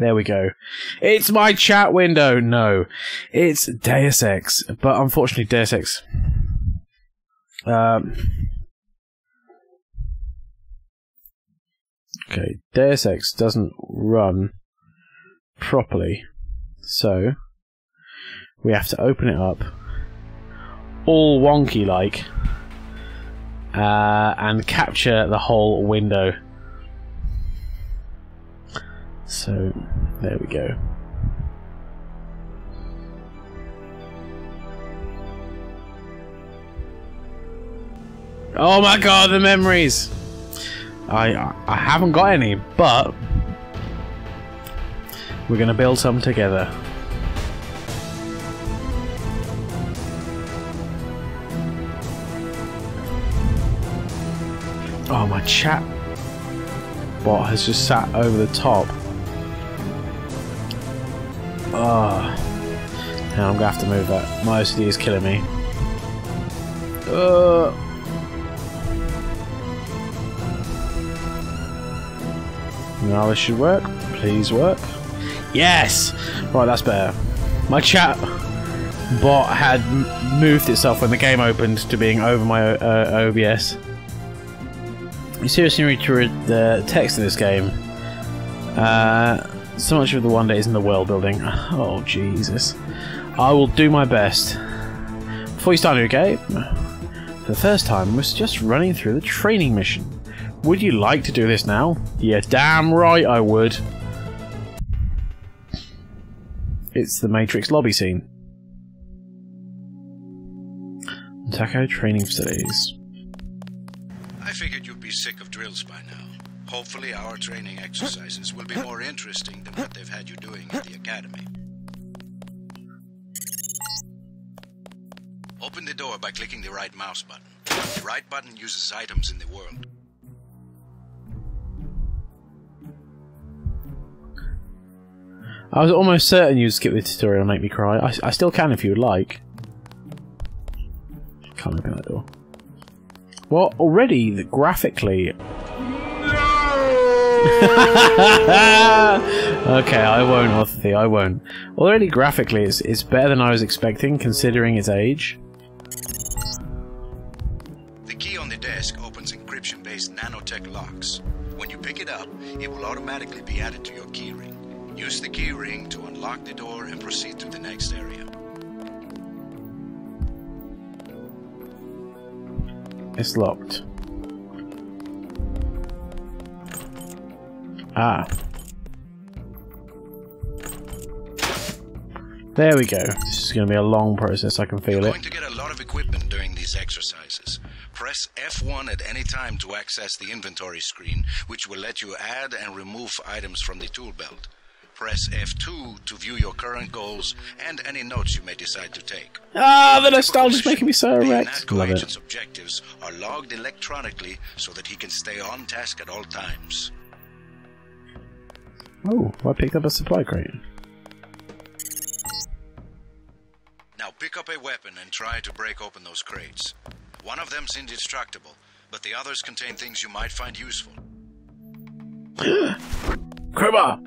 There we go. It's my chat window. No, it's Deus Ex, but unfortunately, Deus Ex. Um, okay, Deus Ex doesn't run properly, so we have to open it up, all wonky like, uh, and capture the whole window. So, there we go. Oh my god, the memories! I I haven't got any, but we're gonna build some together. Oh, my chat bot has just sat over the top. Oh. Now I'm gonna have to move that. My OCD is killing me. Uh. Now this should work. Please work. Yes! Right, that's better. My chat bot had moved itself when the game opened to being over my uh, OBS. You seriously need to read the text of this game. Uh, so much of the wonder is in the world building. Oh, Jesus. I will do my best. Before you start game, for the first time, we're just running through the training mission. Would you like to do this now? Yeah, damn right I would. It's the Matrix lobby scene. UNATCO training facilities. I figured you'd be sick of drills by now. Hopefully our training exercises will be more interesting than what they've had you doing at the academy. Open the door by clicking the right mouse button. The right button uses items in the world. I was almost certain you'd skip the tutorial and make me cry. I, I still can if you would like. Can't open that door. Well, already, the, graphically... okay, I won't, Orthy, I won't. Already, graphically, it's, it's better than I was expecting, considering its age. The key on the desk opens encryption-based nanotech locks. When you pick it up, it will automatically be added to your keyring. Use the keyring to unlock the door and proceed to the next area. It's locked. Ah. There we go. This is going to be a long process, I can feel You're it. going to get a lot of equipment during these exercises. Press F1 at any time to access the inventory screen, which will let you add and remove items from the tool belt. Press F2 to view your current goals and any notes you may decide to take. Ah, the nostalgia's making me so The erect. UNATCO Love it. agent's objectives are logged electronically so that he can stay on task at all times. Oh, I picked up a supply crate. Now pick up a weapon and try to break open those crates. One of them's indestructible, but the others contain things you might find useful. Crowbar!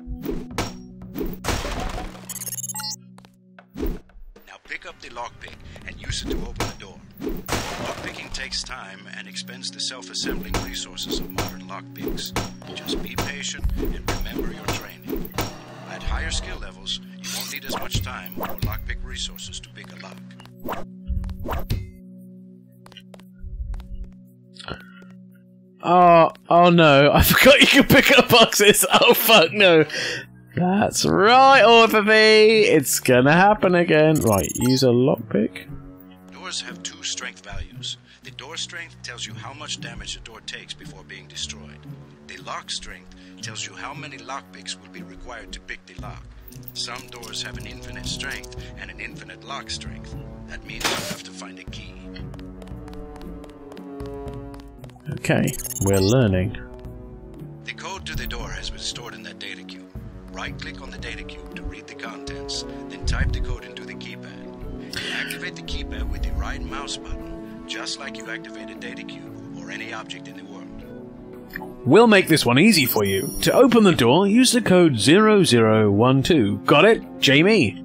Now pick up the lockpick and use it to open the door. Lockpicking takes time and expends the self-assembling resources of modern lockpicks. Just be patient and remember your training. At higher skill levels, you won't need as much time or lockpick resources to pick a lock. Oh, oh no, I forgot you could pick up boxes. Oh fuck no. That's right, Orthopy. It's gonna happen again. Right, use a lockpick. Doors have two strength values. The door strength tells you how much damage a door takes before being destroyed. The lock strength tells you how many lockpicks will be required to pick the lock. Some doors have an infinite strength and an infinite lock strength. That means you have to find a key. Okay, we're learning. The code to the door has been stored in that data cube. Right click on the data cube to read the contents, then type the code into the keypad. Activate the keypad with the right mouse button, just like you activate a data cube or any object in the world. We'll make this one easy for you. To open the door, use the code 0012. Got it, Jamie?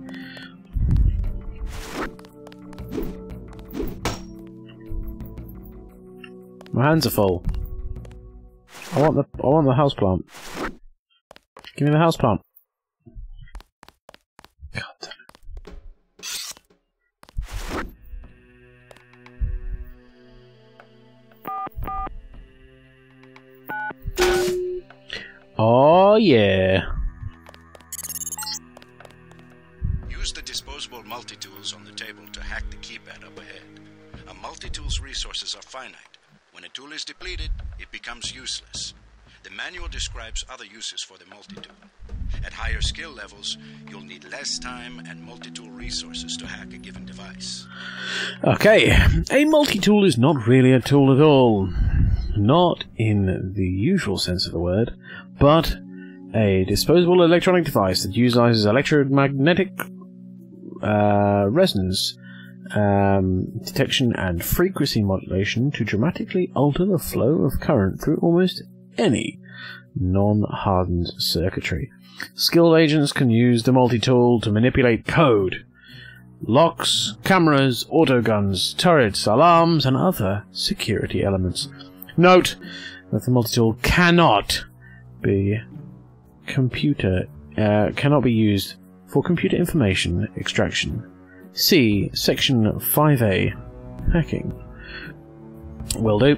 My hands are full. I want the I want the house plant. Give me the house Oh yeah. Use the disposable multi-tools on the table to hack the keypad up ahead. A multi-tool's resources are finite. When a tool is depleted, it becomes useless. The manual describes other uses for the multi-tool. At higher skill levels, you'll need less time and multi-tool resources to hack a given device. Okay, a multi-tool is not really a tool at all. Not in the usual sense of the word, but a disposable electronic device that utilizes electromagnetic uh, resonance um, detection and frequency modulation to dramatically alter the flow of current through almost any non-hardened circuitry. Skilled agents can use the multi-tool to manipulate code, locks, cameras, autoguns, turrets, alarms, and other security elements. Note that the multi-tool cannot be computer uh, cannot be used for computer information extraction. See section 5A hacking. Will do.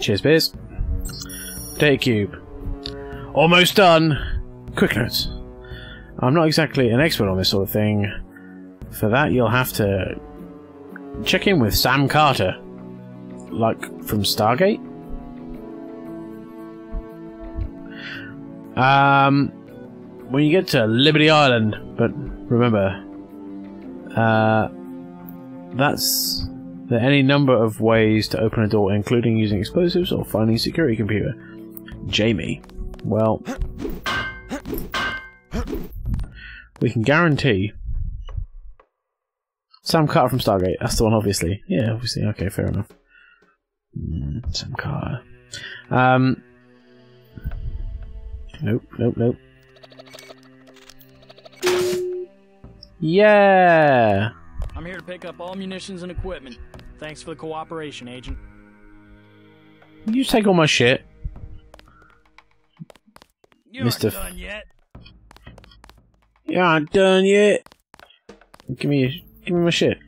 Cheers, beers. Data cube. Almost done. Quick notes. I'm not exactly an expert on this sort of thing. For that, you'll have to check in with Sam Carter, like from Stargate. Um, when you get to Liberty Island, but remember, uh, that's there are any number of ways to open a door, including using explosives or finding a security computer. Jamie, well, we can guarantee. Sam Carter from Stargate. That's the one, obviously. Yeah, obviously. Okay, fair enough. Mm, Sam Carter. Um. Nope, nope, nope. Yeah. I'm here to pick up all munitions and equipment. Thanks for the cooperation, Agent. You take all my shit. You Mr. aren't done yet. You aren't done yet. Give me, your, give me my shit.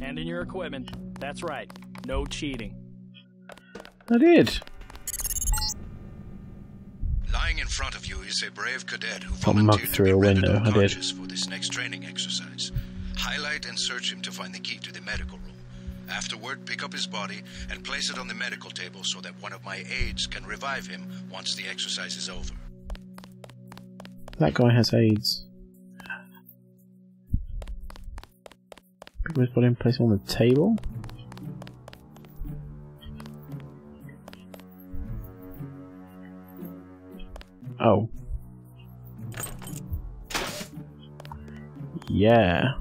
Hand in your equipment. That's right. No cheating. I did. Lying in front of you is a brave cadet who volunteered to through be a rendered window, I did. unconscious for this next training exercise. Highlight and search him to find the key to the medical room. Afterward, pick up his body and place it on the medical table so that one of my aides can revive him once the exercise is over. That guy has AIDS. Pick up his body and place it on the table. Oh. Yeah.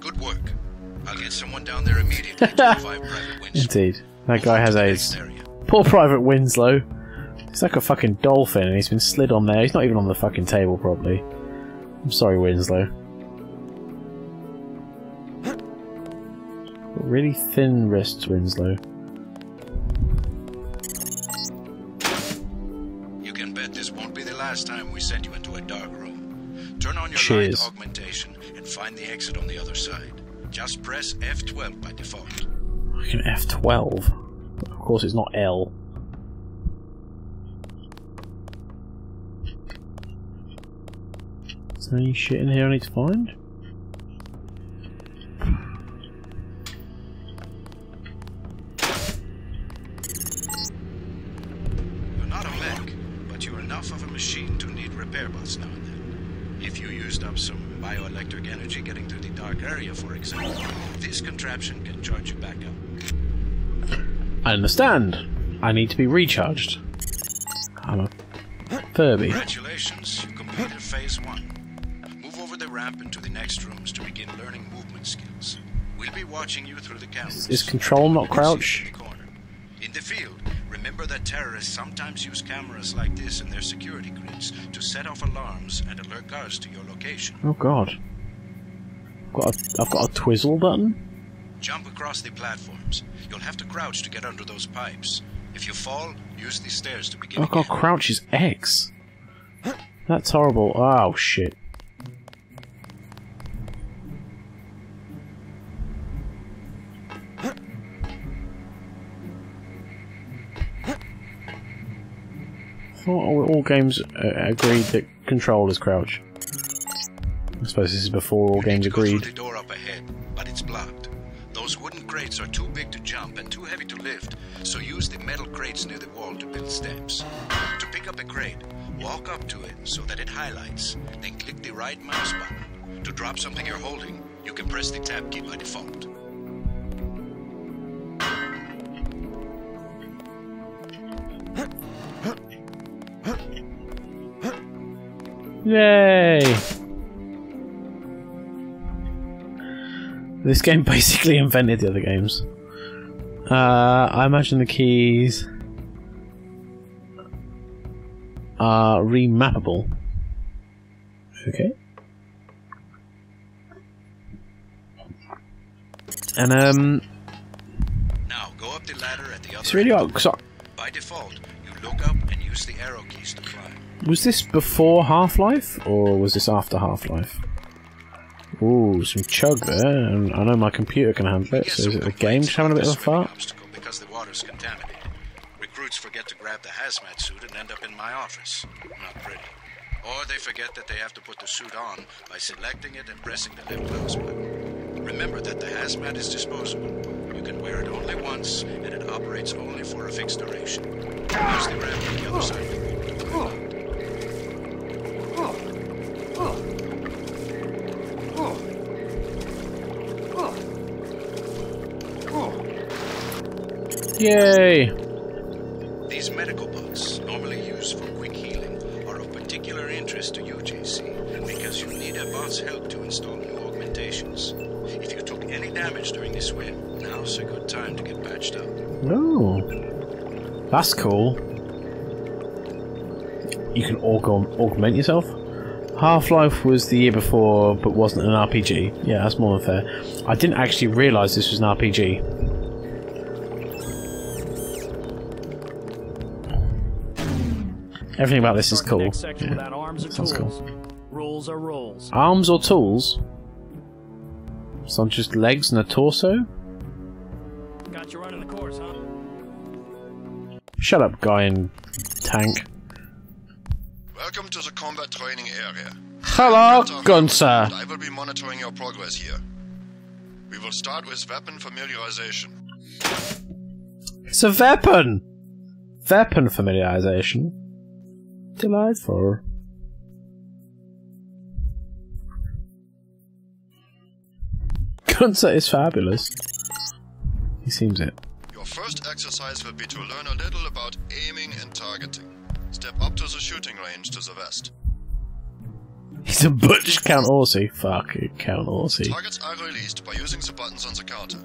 Good work. I'll get someone down there immediately to Private Winslow. Indeed. That guy has AIDS. Poor Private Winslow. He's like a fucking dolphin and he's been slid on there. He's not even on the fucking table probably. I'm sorry, Winslow. Really thin wrists, Winslow. You can bet this won't be the last time we send you into a dark room. Turn on your Cheers. light augmentation and find the exit on the other side. Just press F12 by default. Fucking F12. Of course, it's not L. Is there any shit in here I need to find? I understand. I need to be recharged. I'm a Furby. Congratulations, you completed phase one. Move over the ramp into the next rooms to begin learning movement skills. We'll be watching you through the cameras. Is control not crouch? In the, in the field, remember that terrorists sometimes use cameras like this in their security grids to set off alarms and alert guards to your location. Oh god. Got a, I've got a twizzle button? Jump across the platforms. Have to crouch to get under those pipes. If you fall, use the stairs to begin Oh god, again. crouch is X. That's horrible. Oh shit. Thought all games uh, agreed that control is crouch. I suppose this is before all games to go through agreed. the door up ahead, but it's blocked. Those wooden crates are too big to jump and too heavy to lift, so use the metal crates near the wall to build steps. To pick up a crate, walk up to it so that it highlights, then click the right mouse button. To drop something you're holding, you can press the tab key by default. Yay! This game basically invented the other games. Uh, I imagine the keys are remappable. Okay. And um, Now, go up the ladder at the other it's really odd. I- By default, you look up and use the arrow keys to climb. was this before Half Life or was this after Half Life? Ooh, some chug there, and I know my computer can handle it. So is it the game just having a bit of a fart? obstacle Because the water's contaminated. Recruits forget to grab the hazmat suit and end up in my office. Not pretty. Or they forget that they have to put the suit on by selecting it and pressing the left mouse button. Remember that the hazmat is disposable. You can wear it only once, and it operates only for a fixed duration. Use the ramp on the other side Yay! These medical bots, normally used for quick healing, are of particular interest to you, JC, because you need a bot's help to install new augmentations. If you took any damage during this swim, now's a good time to get patched up. Oh, that's cool. You can aug- augment yourself. Half Life was the year before, but wasn't an RPG. Yeah, that's more than fair. I didn't actually realise this was an RPG. Everything about this is cool. Yeah. arms or sounds tools. cool. Rules are rules. Arms or tools? It's not just legs and a torso? Got you running the course, huh? Shut up, guy in tank. Welcome to the combat training area. Hello, Gunther. I will be monitoring your progress here. We will start with weapon familiarization. It's a weapon! Weapon familiarization. Delightful. Gunther is fabulous. He seems it. Your first exercise will be to learn a little about aiming and targeting. Step up to the shooting range to the west. He's a butch Count Orsi. Fuck it, Count Orsi. Targets are released by using the buttons on the counter.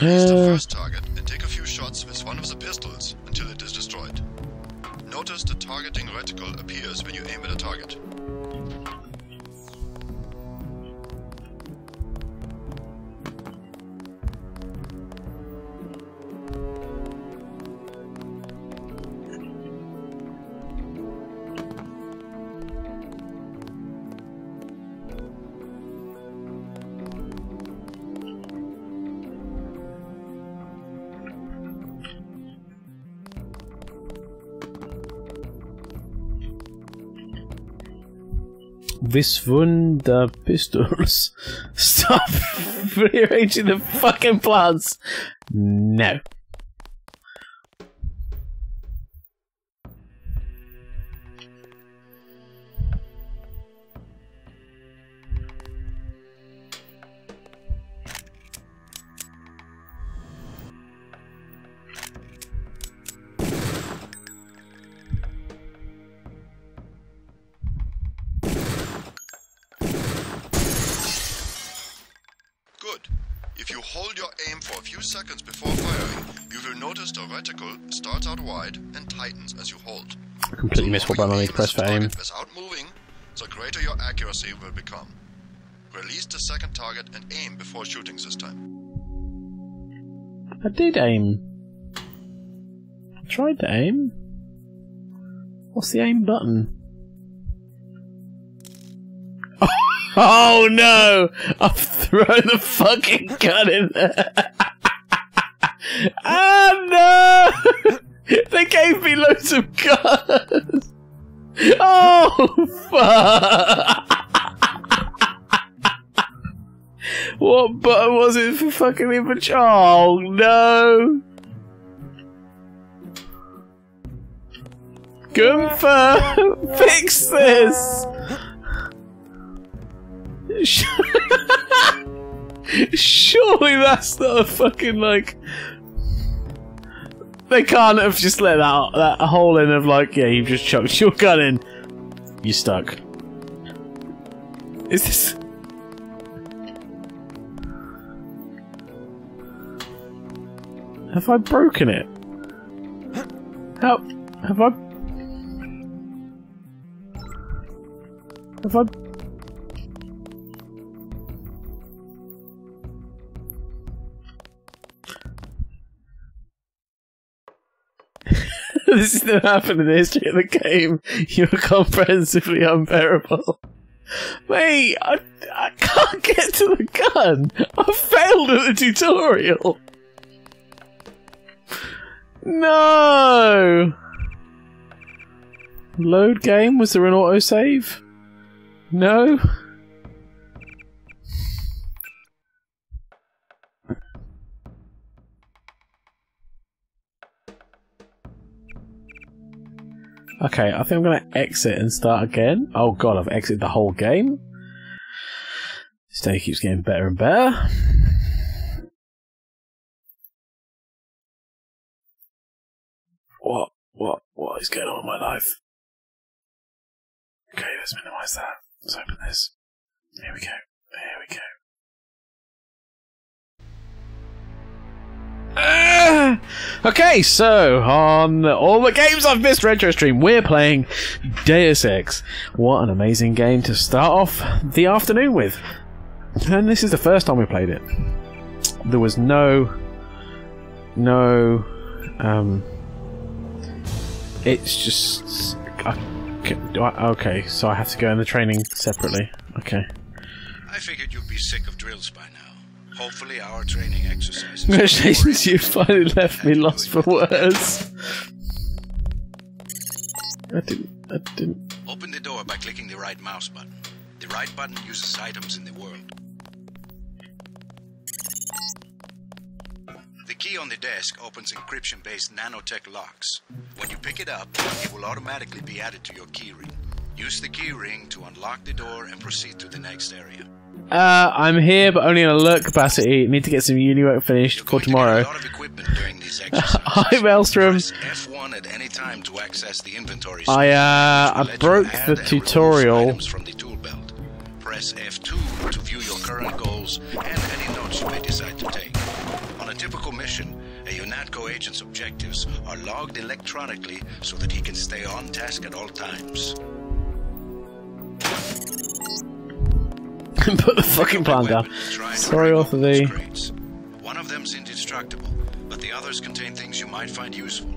Release the Uh. first target and take a few shots with one of the pistols until it is destroyed. Notice the targeting reticle appears when you aim at a target. This Wunder Pistols. Stop rearranging the fucking plants. No. Few seconds before firing, you will notice the reticle starts out wide and tightens as you hold. I completely missed what need to press for aim. Without moving, the greater your accuracy will become. Release the second target and aim before shooting this time. I did aim. I tried to aim. What's the aim button? Oh no! I've thrown the fucking gun in there. ah no! they gave me loads of guns. Oh fuck! what button was it for fucking infantry? Oh no! Gunther, fix this! Surely that's not a fucking like. They can't have just let that that hole in of like, yeah, you've just chucked your gun in. You're stuck. Is this? Have I broken it? How have I? Have I? this has never happened in the history of the game. You're comprehensively unbearable. Mate, I, I can't get to the gun. I failed at the tutorial. No. Load game? Was there an autosave? No. Okay, I think I'm going to exit and start again. Oh god, I've exited the whole game. This day keeps getting better and better. What? What? What is going on in my life? Okay, let's minimize that. Let's open this. Here we go. Here we go. Okay, so on all the games I've missed retro stream, we're playing Deus Ex. What an amazing game to start off the afternoon with. And this is the first time we played it. There was no, no, um, it's just, I, okay, so I have to go in the training separately. Okay. I figured you'd be sick of drills by now. Hopefully, our training exercises. Congratulations, you finally left me lost for words. I didn't. I didn't. Open the door by clicking the right mouse button. The right button uses items in the world. The key on the desk opens encryption based nanotech locks. When you pick it up, it will automatically be added to your keyring. Use the keyring to unlock the door and proceed to the next area. Uh, I'm here, but only in a alert capacity. Need to get some uni work finished for tomorrow. A lot of equipment during these exercises. Hi, Maelstrom. F1 at any time to access the inventory. I uh, I broke the tutorial. the. Press F2 to view your current goals and any notes you may decide to take. On a typical mission, a UNATCO agent's objectives are logged electronically so that he can stay on task at all times. Put the fucking plan down. Weapons try and Sorry, break Arthur open those V. crates. One of them's indestructible, but the others contain things you might find useful.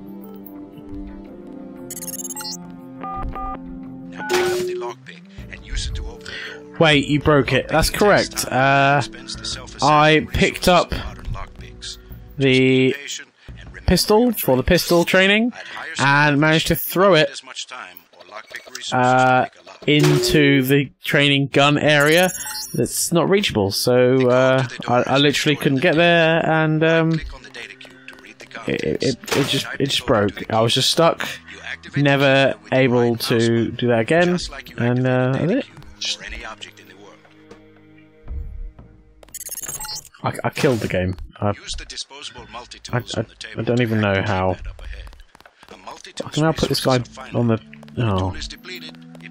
Now pick up the lockpick and use it to open the door. Wait, you broke it. That's correct. Uh, I picked up the pistol for the pistol training and managed to throw it uh, into the training gun area that's not reachable. So uh, I, I literally couldn't get there, and um, it, it, it just it just broke. I was just stuck, never able to do that again, and uh, it. I, I killed the game. I, I, I, don't even know how. can now put this guy on the Oh.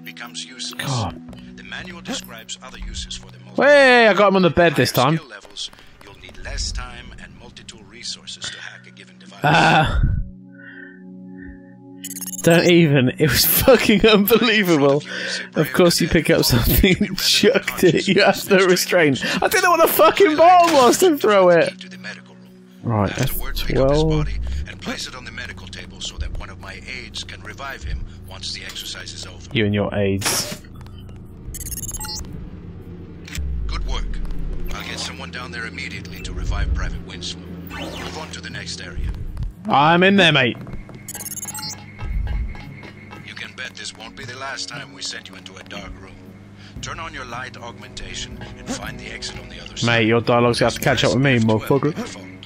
Tool is depleted, it becomes useless. God. The manual describes other uses for the multi- Hey, I got him on the bed this time. levels, you'll need less time and multi-tool resources to hack a given device. Ah. Don't even. It was fucking unbelievable. Of course, you pick up something and chucked it. You have no restraint. I didn't know what the fucking bomb was to throw it. to the medical room. Right, Afterwards, pick up his F12. body and place it on the medical table so that one of my aides can revive him once the exercise is over. You and your aides. Good work. I'll get someone down there immediately to revive Private Winslow. Move on to the next area. I'm in there, mate. You can bet this won't be the last time we send you into a dark room. Turn on your light augmentation and find the exit on the other side. Mate, your dialogue's gonna have to catch up with me, Press F12 by motherfucker.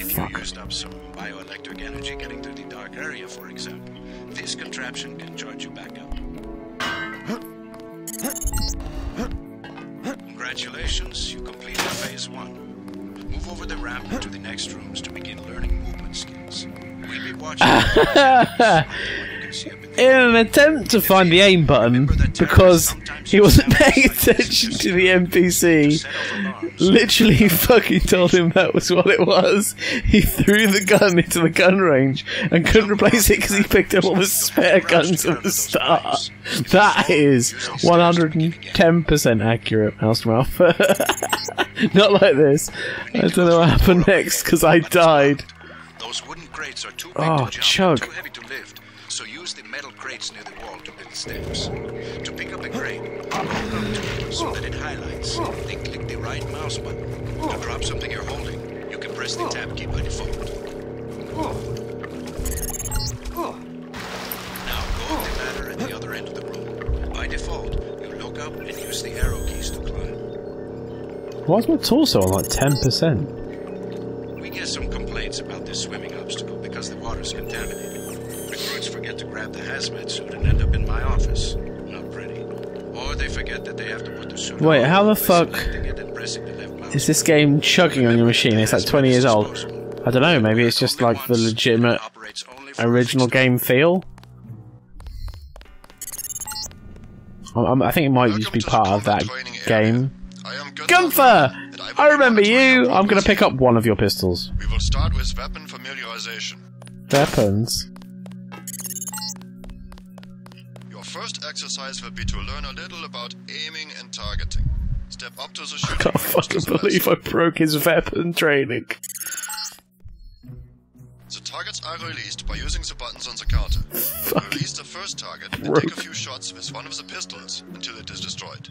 If you used up some bioelectric energy getting through the dark area, for example, this contraption can charge you back up. Congratulations, you completed phase one. Move over the ramp to the next rooms to begin learning movement skills. We'll be watching. you can see up in an attempt to find the aim button, because he wasn't paying attention to the NPC, set off alarms. literally fucking told him that was what it was. He threw the gun into the gun range and couldn't replace it because he picked up all the spare guns at the start. That is 110% accurate, mouse mouth. Not like this. I don't know what happened next because I died. Those wooden crates are too big Oh, to jump, chug. too heavy to lift, so use the metal crates near the wall to build steps. To pick up a crate, hold on to it so that it highlights, then click the right mouse button. To drop something you're holding, you can press the tab key by default. Now go up the ladder at the other end of the room. By default, you look up and use the arrow keys to climb. Why is my torso on like 10%? We get some complaints about this swimming obstacle because the water's contaminated. Recruits forget to grab the hazmat suit and end up in my office. Not pretty. Or they forget that they have to put the suit Wait, how the fuck selecting it and pressing the left mouse Is this game chugging on your machine? It's like 20 years old. I don't know, maybe it's just like the legitimate and operates only for a original game feel. I- I'm- I think it might just be part of that game. Gunther, Gunther! and will I remember you! I'm gonna pick up one of your pistols. We will start with weapon familiarization. Weapons? First exercise will be to learn a little about aiming and targeting. Step up to the shooting I can't fucking believe I broke his weapon training. The targets are released by using the buttons on the counter. Fucking Release the first target and broke. take a few shots with one of the pistols until it is destroyed.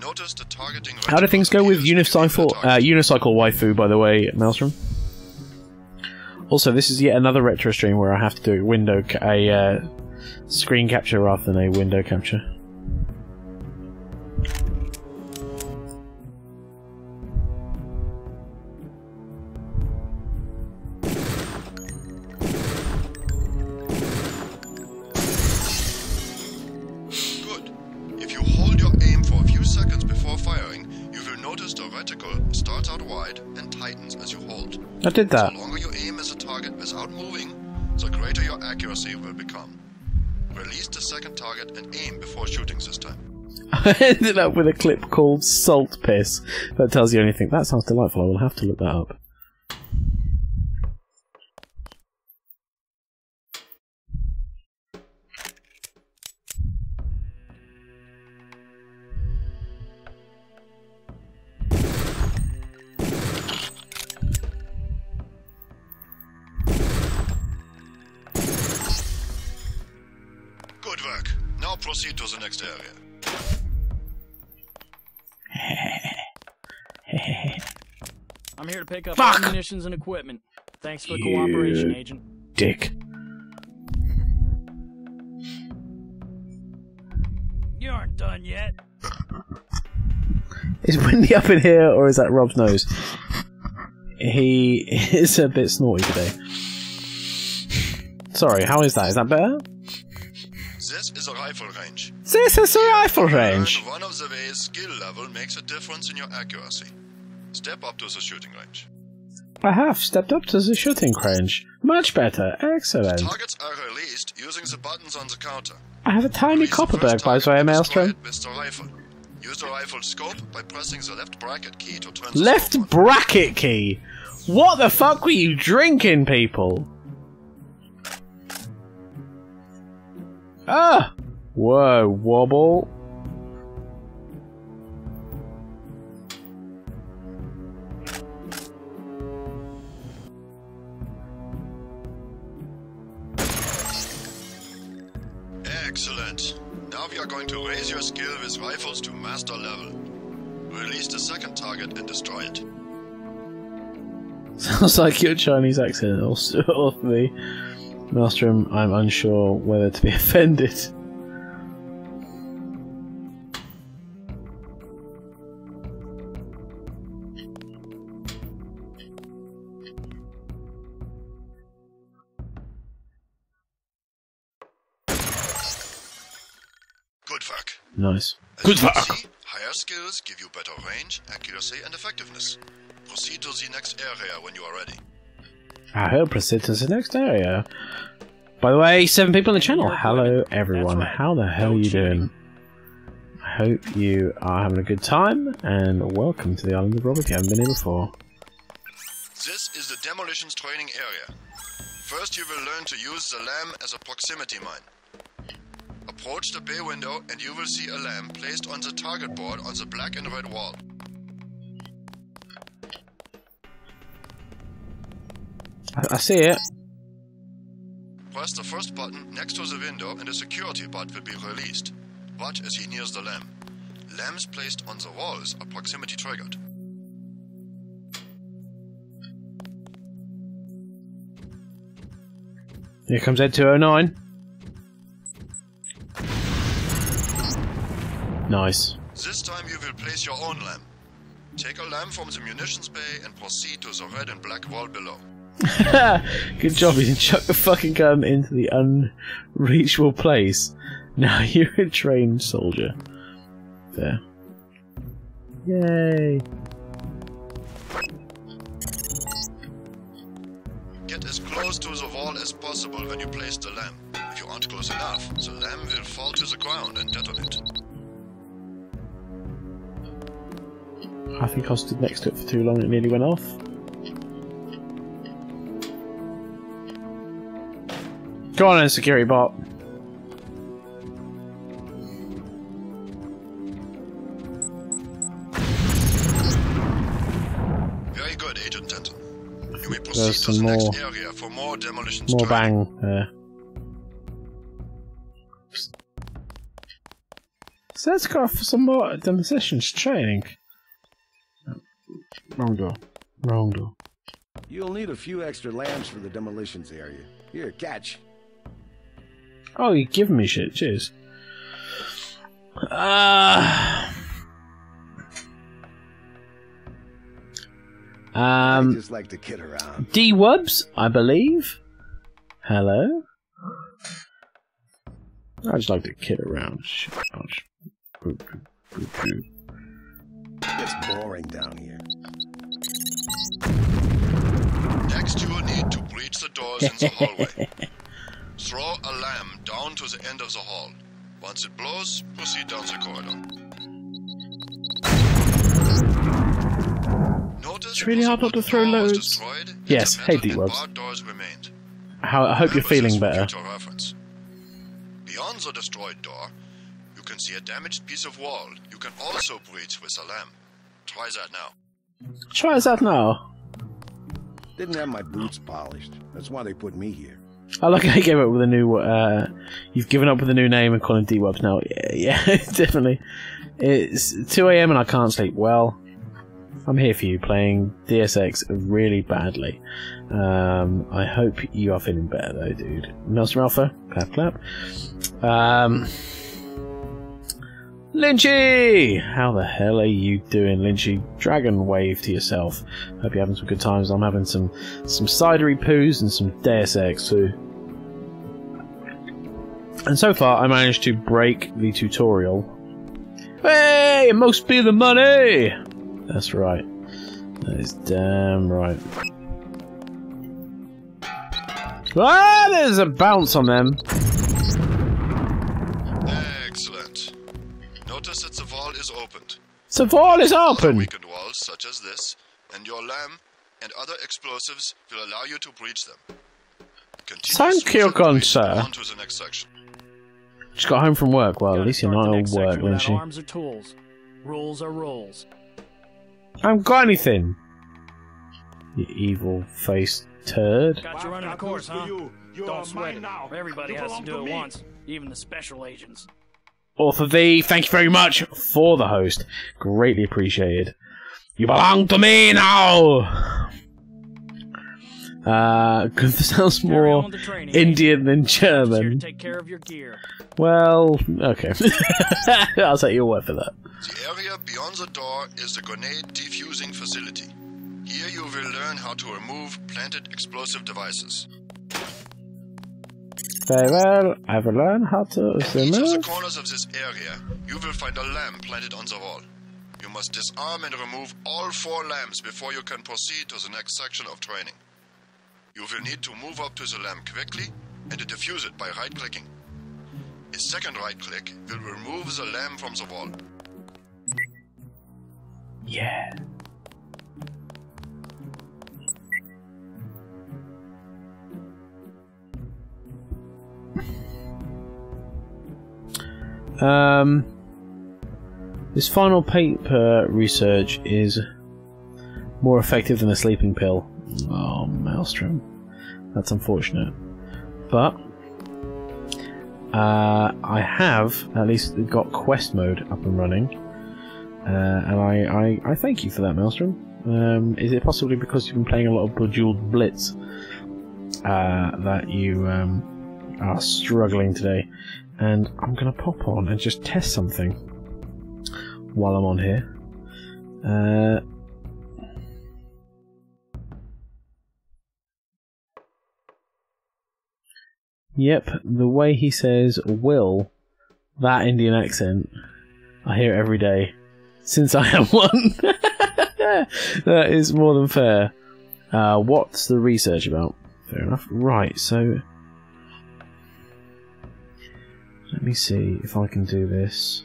Notice the targeting. How do things go with appears when you aim unicycle? Uh, unicycle waifu, by the way, Maelstrom. Also, this is yet another retro stream where I have to do window a uh, screen capture rather than a window capture. Good. If you I ended up with a clip called Salt Piss. That tells you anything. That sounds delightful. I will have to look that up. Good work. Now proceed to the next area. I'm here to pick up Fuck. ammunitions and equipment. Thanks for the cooperation, Agent. Dick. You aren't done yet. Is Windy up in here, or is that Rob's nose? He is a bit snorty today. Sorry, how is that? Is that better? This is a rifle range. This is a rifle range. One of the ways skill level makes a difference in your accuracy. Step up to the shooting range. I have stepped up to the shooting range. Much better. Excellent. Targets are released using the buttons on the counter. I have a tiny the Copperberg by the way, target and destroy Maelstrom. with rifle. Use the rifle scope by pressing the left bracket key to turn the Left on. bracket key. What the fuck were you drinking, people? Ah! Whoa, wobble. Excellent. Now we are going to raise your skill with rifles to master level. Release the second target and destroy it. Sounds like your Chinese accent also of me. Maelstrom, I'm unsure whether to be offended. Good work. Nice. As Good you work. see, higher skills give you better range, accuracy, and effectiveness. Proceed to the next area when you are ready. I hope proceed to the next area. By the way, seven people in the channel. Hello, everyone. Right. How the hell are you doing? I hope you are having a good time, and welcome to the island of Rob if you haven't been here before. This is the demolitions training area. First, you will learn to use the LAM as a proximity mine. Approach the bay window and you will see a LAM placed on the target board on the black and red wall. I, see it. Press the first button next to the window and a security bot will be released. Watch as he nears the LAM. LAMs placed on the walls are proximity triggered. Here comes Ed 209. Nice. This time you will place your own LAM. Take a LAM from the munitions bay and proceed to the red and black wall below. Good job, you can chuck the fucking gun into the unreachable place. Now you're a trained soldier. There. Yay. Get as close to the wall as possible when you place the lamp. If you aren't close enough, the lamp will fall to the ground and detonate. I think I stood next to it for too long, it nearly went off. Go on then, security bot. Very good, Agent Denton. You may proceed There's to the some next area for more demolitions More training. bang there. So let's go for some more demolitions training. Wrong door. Wrong door. You'll need a few extra lamps for the demolitions area. Here, catch. Oh, you're giving me shit. Cheers. Uh, I um, just like to kid around. D Wubs, I believe. Hello. I just like to kid around. It's boring down here. Next, you will need to breach the doors in the hallway. Throw a LAM down to the end of the hall. Once it blows, proceed down the corridor. Notice It's really hard not to throw loads. destroyed and Yes, the hey, metal D-Wubs. barred doors remained. How I hope you're feeling better. reference. Beyond the destroyed door, you can see a damaged piece of wall. You can also breach with a LAM. Try that now. Try that now. Didn't have my boots polished. That's why they put me here. I like how you gave up with a new. Uh, you've given up with a new name and calling D Wubs now. Yeah, yeah, definitely. It's 2 a.m. and I can't sleep well. I'm here for you playing Deus Ex really badly. Um, I hope you are feeling better though, dude. Maelstrom Alpha, clap clap. Um, Lynchy! How the hell are you doing, Lynchy? Dragon wave to yourself. Hope you're having some good times. I'm having some some cidery poos and some Deus Ex too. And so far, I managed to break the tutorial. Hey, it must be the money! That's right. That is damn right. Ah, there's a bounce on them. Notice that the wall is opened. The wall is open. weakened walls, such as this, and your LAM and other explosives will allow you to breach them. Continue Thank you, the good sir. and On to the next section. Just got home from work. Well, at least you're not the at work, section isn't without she? arms or tools. Rules are rules. I haven't got anything. You evil faced turd. Got you running the course, huh? Don't sweat it. Everybody You has to do to it me. once, even the special agents. Author V, thank you very much for the host. Greatly appreciated. You belong to me now! Uh, this sounds more on with the training, Indian than Just here to German. take care of your gear. Well, okay. I'll take your word for that. The area beyond the door is the grenade defusing facility. Here you will learn how to remove planted explosive devices. Very well, I will learn how to Each of the corners of this area, you will find a LAM planted on the wall. You must disarm and remove all four LAMs before you can proceed to the next section of training. You will need to move up to the LAM quickly and to defuse it by right clicking. A second right click will remove the LAM from the wall. Yeah. Um, this final paper research is more effective than a sleeping pill. Oh, Maelstrom. That's unfortunate. But uh, I have at least got quest mode up and running. Uh, and I, I, I thank you for that, Maelstrom. Um, is it possibly because you've been playing a lot of Bejeweled Blitz uh, that you um, are struggling today? And I'm going to pop on and just test something while I'm on here. Uh, yep, the way he says will, that Indian accent, I hear it every day since I am one. that is more than fair. Uh, what's the research about? Fair enough. Right, so. Let me see if I can do this.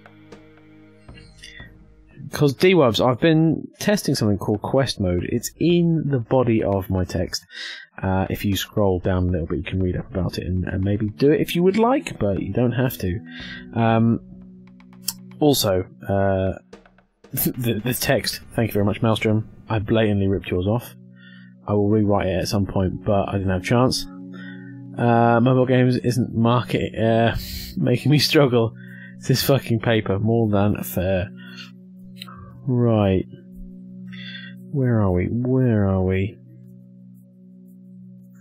Because D-Wubs, I've been testing something called Quest Mode. It's in the body of my text. Uh, if you scroll down a little bit, you can read up about it and, and maybe do it if you would like, but you don't have to. Um, also, uh, the, the text. Thank you very much, Maelstrom. I blatantly ripped yours off. I will rewrite it at some point, but I didn't have a chance. Uh, mobile games isn't market uh, making me struggle. It's this fucking paper, more than fair. Right. Where are we? Where are we?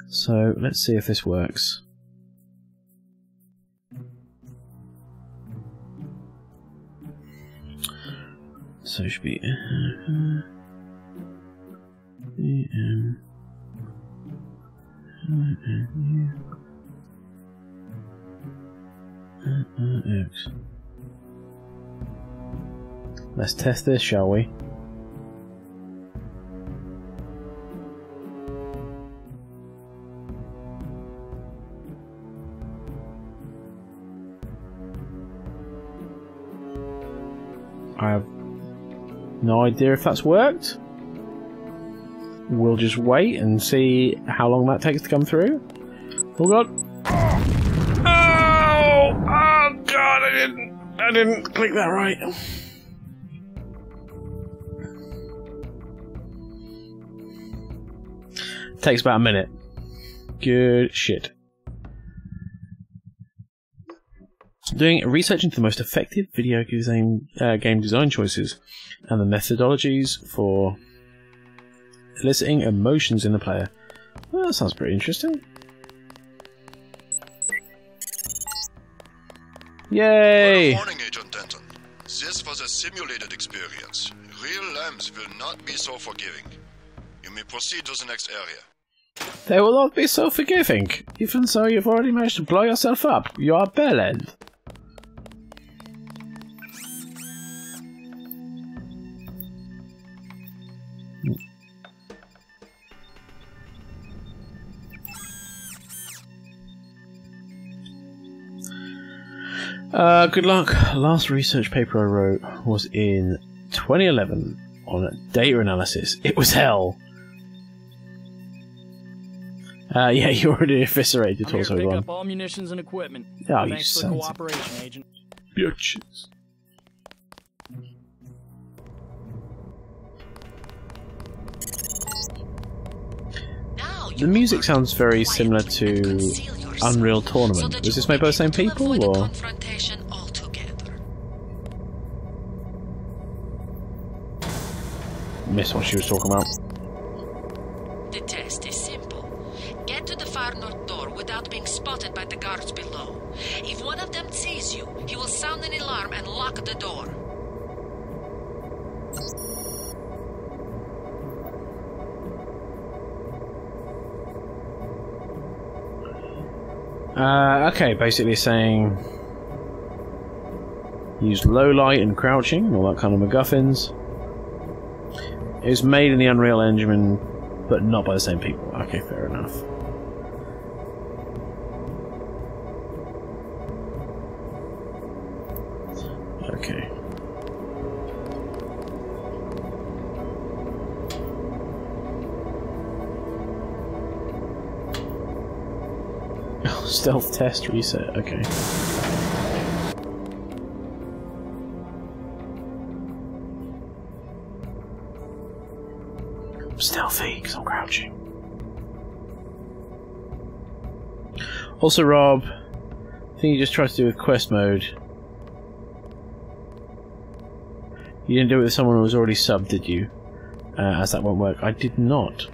So let's see if this works. So it should be. uh, um, Let's test this, shall we? I have no idea if that's worked. We'll just wait and see how long that takes to come through. Oh god. Oh! Oh god, I didn't I didn't click that right. Takes about a minute. Good shit. Doing research into the most effective video game, uh, game design choices and the methodologies for eliciting emotions in the player. Well, that sounds pretty interesting. Yay! Good morning, Agent Denton. This was a simulated experience. Real LAMs will not be so forgiving. You may proceed to the next area. They will not be so forgiving. Even so, you've already managed to blow yourself up. You are bell Uh, good luck. Last research paper I wrote was in 2011 on data analysis. It was hell. Uh, yeah, you already eviscerated I'm here to also pick one. up all munitions and equipment. Oh, you Thanks for the sons of- cooperation, Agent. Bitches. The music sounds very similar to conceal yourself Unreal Tournament. that Was this made by the same people, or-. Missed what she was talking about. The test is simple. Get to the far north door without being spotted by the guards below. If one of them sees you, he will sound an alarm and lock the door. Uh, okay, basically saying use low light and crouching, all that kind of MacGuffins. It was made in the Unreal Engine, but not by the same people. Okay, fair enough. Stealth test reset, okay. I'm stealthy because I'm crouching. Also, Rob, I think you just tried to do with quest mode. You didn't do it with someone who was already subbed, did you? Uh, as that won't work. I did not.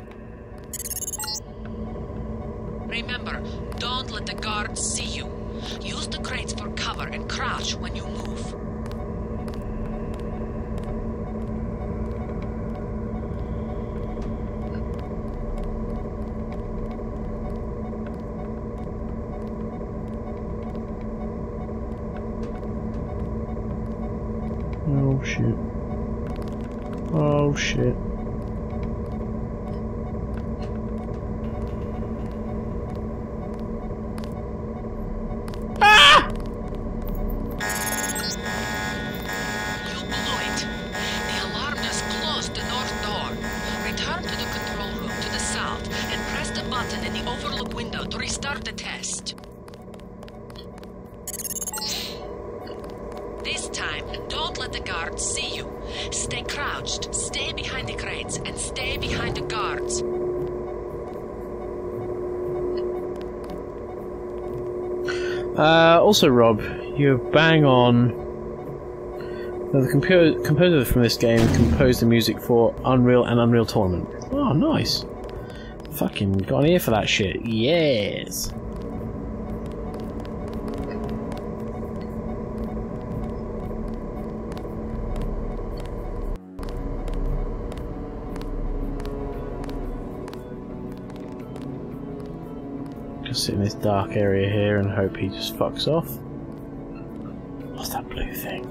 Remember, don't let the guards see you. Use the crates for cover and crouch when you move. Oh shit. Oh shit. Also, Rob, you're bang on. The compo- composer from this game composed the music for Unreal and Unreal Tournament. Oh, nice. Fucking got an ear for that shit. Yes. Sit in this dark area here and hope he just fucks off. What's that blue thing?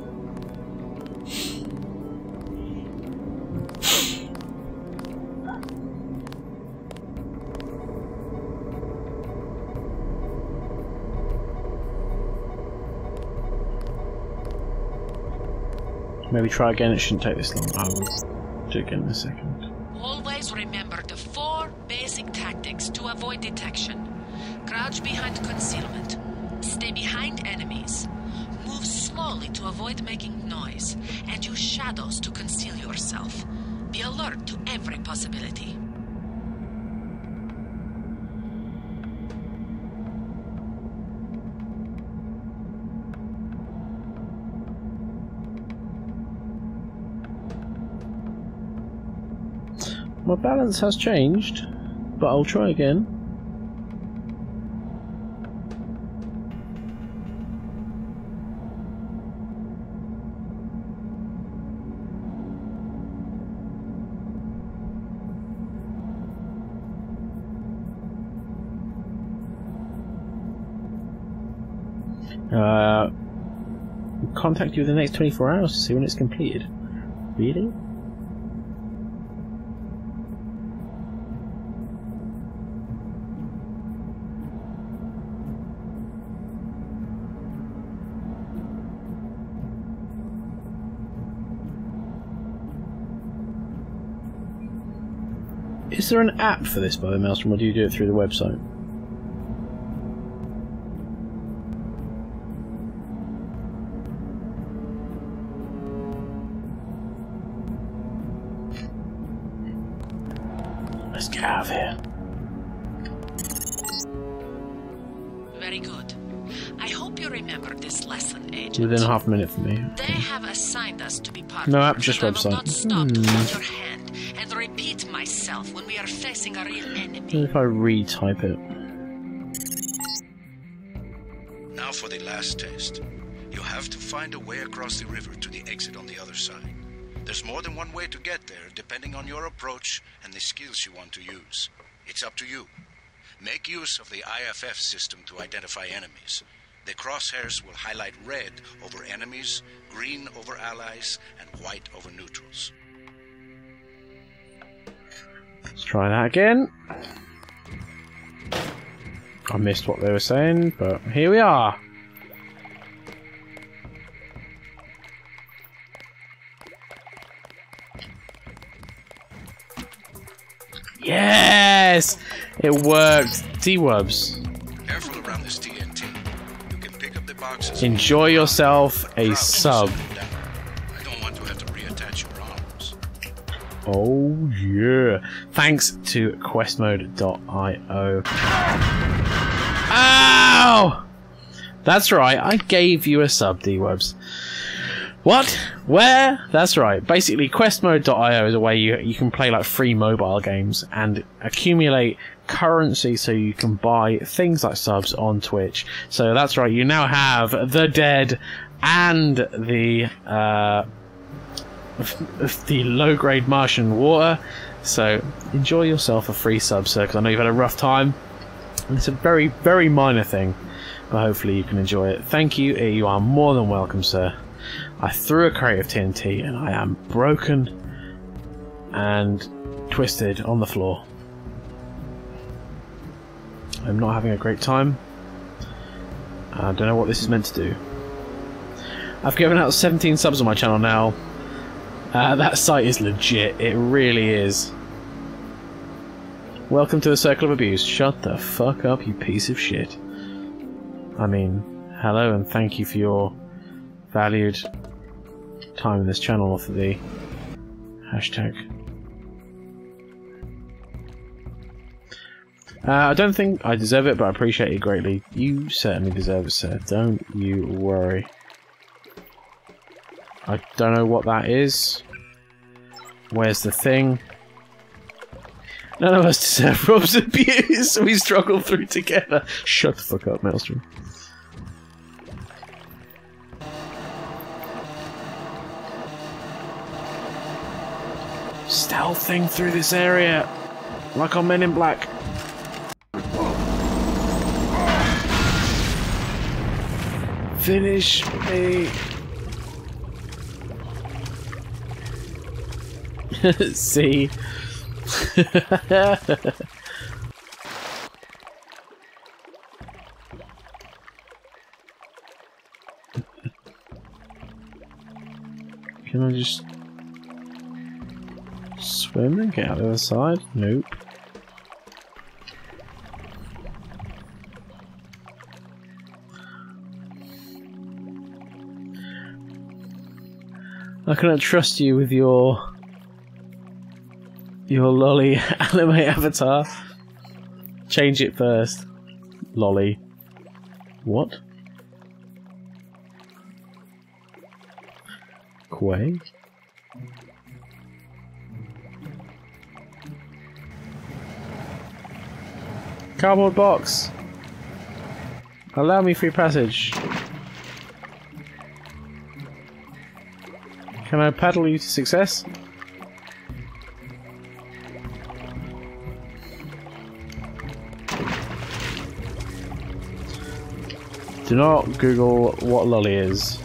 Maybe try again, it shouldn't take this long. I will do it again in a second. Always remember the four basic tactics to avoid detection. Crouch behind concealment. Stay behind enemies. Move slowly to avoid making noise. And use shadows to conceal yourself. Be alert to every possibility. My balance has changed, but I'll try again. contact you within the next 24 hours to see when it's completed. Really? Is there an app for this by the Maelstrom, or do you do it through the website? Half minute for me. They have assigned us to be partners. No app, just and I will website. not stop to Hmm. hold your hand and repeat myself when we are facing a real enemy. What if I retype it? Now for the last test. You have to find a way across the river to the exit on the other side. There's more than one way to get there, depending on your approach and the skills you want to use. It's up to you. Make use of the IFF system to identify enemies. The crosshairs will highlight red over enemies, green over allies, and white over neutrals. Let's try that again. I missed what they were saying, but here we are. Yes! It worked. D-Wubs. Enjoy yourself a sub. set them down. I don't want to have to reattach your arms. Oh yeah. Thanks to questmode.io. Ow! That's right, I gave you a sub, D-Webs. What? Where? That's right. Basically, questmode.io is a way you, you can play like free mobile games and accumulate currency so you can buy things like subs on Twitch. So that's right, you now have The Dead and the uh, the low grade Martian water. So enjoy yourself a free sub, sir, because I know you've had a rough time. And it's a very, very minor thing, but hopefully you can enjoy it. Thank you. You are more than welcome, sir. I threw a crate of TNT and I am broken and twisted on the floor. I'm not having a great time. I don't know what this is meant to do. I've given out 17 subs on my channel now. Uh, that site is legit. It really is. Welcome to the Circle of Abuse. Shut the fuck up, you piece of shit. I mean, hello and thank you for your valued time in this channel for the hashtag. Uh, I don't think I deserve it, but I appreciate it greatly. You certainly deserve it, sir. Don't you worry. I don't know what that is. Where's the thing? None of us deserve Rob's abuse. We struggle through together. Shut the fuck up, Maelstrom. Stealthing through this area, like on Men in Black. Finish me. See? Can I just swim and get out of the other side? Nope. I cannot trust you with your your lolly anime avatar. Change it first. Lolly. What? Quay? Cardboard box! Allow me free passage. Can I paddle you to success? Do not Google what lolly is.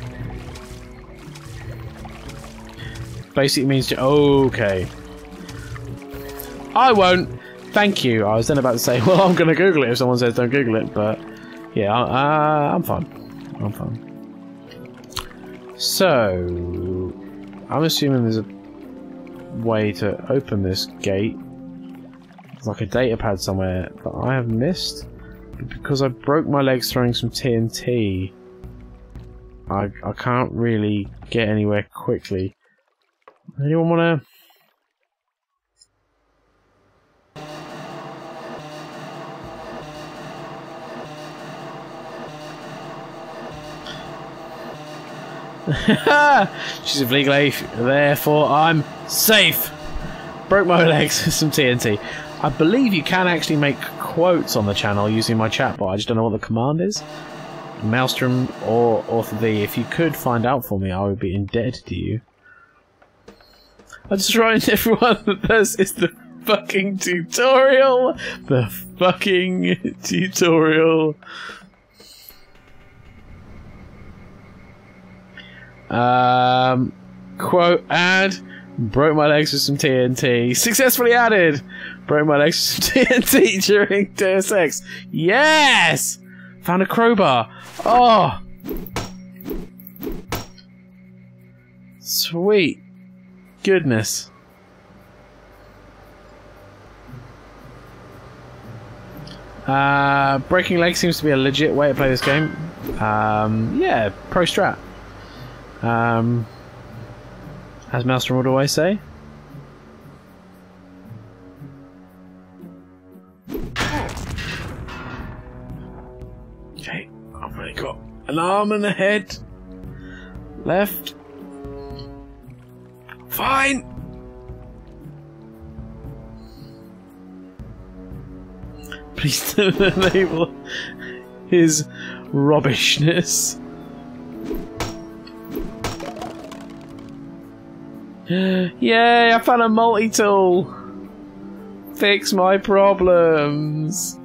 Basically means to. Okay. I won't. Thank you. I was then about to say, well, I'm going to Google it if someone says don't Google it, but yeah, I, uh, I'm fine. I'm fine. So, I'm assuming there's a way to open this gate. There's like a data pad somewhere that I have missed. Because I broke my legs throwing some TNT, I, I can't really get anywhere quickly. Anyone want to... She's a legal age, therefore I'm safe. Broke my legs with some TNT. I believe you can actually make quotes on the channel using my chatbot. I just don't know what the command is. Maelstrom or Author V, if you could find out for me, I would be indebted to you. I just remind everyone that this is the fucking tutorial. The fucking tutorial. Um, quote add. Broke my legs with some TNT. Successfully added. Broke my legs with some TNT during Deus Ex. Yes! Found a crowbar. Oh! Sweet. Goodness. Uh, breaking legs seems to be a legit way to play this game. Um, yeah, pro strat. Um, as Maelstrom would always say. Okay, I've only got an arm and a head left. Fine. Please don't enable his rubbishness. Yay, I found a multi-tool! Fix my problems!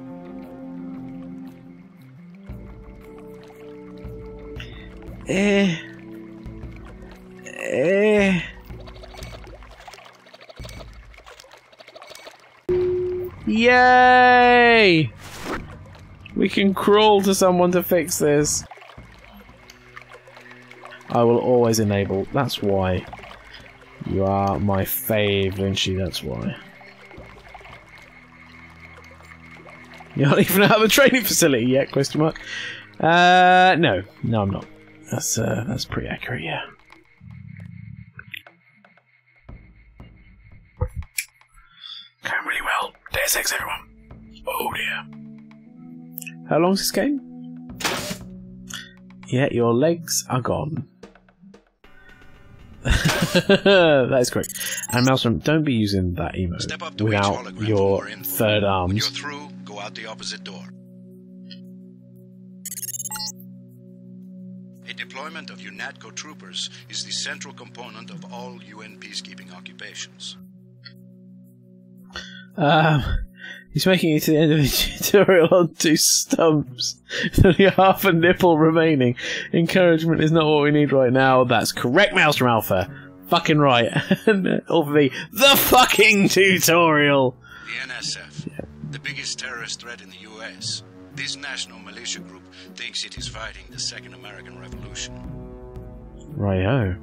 Eh. Eh. Yay! We can crawl to someone to fix this. I will always enable. That's why. You are my fave, Lynchy, that's why. You're not even out of the training facility yet, question mark. Uh, no. No, I'm not. That's, uh, that's pretty accurate, yeah. Going really well. Deus Ex, everyone. Oh dear. How long's this game? Yeah, your legs are gone. that is correct. And Maelstrom, don't be using that emote Step up to without your for more info. third When arms. you're through, go out the opposite door. A deployment of UNATCO troopers is the central component of all UN peacekeeping occupations. Um, he's making it to the end of the tutorial on two stumps. With only half a nipple remaining. Encouragement is not what we need right now. That's correct, Maelstrom Alpha. Fucking right. and Alpha V, the fucking tutorial. The NSF, the biggest terrorist threat in the US. This national militia group thinks it is fighting the Second American Revolution. Righto.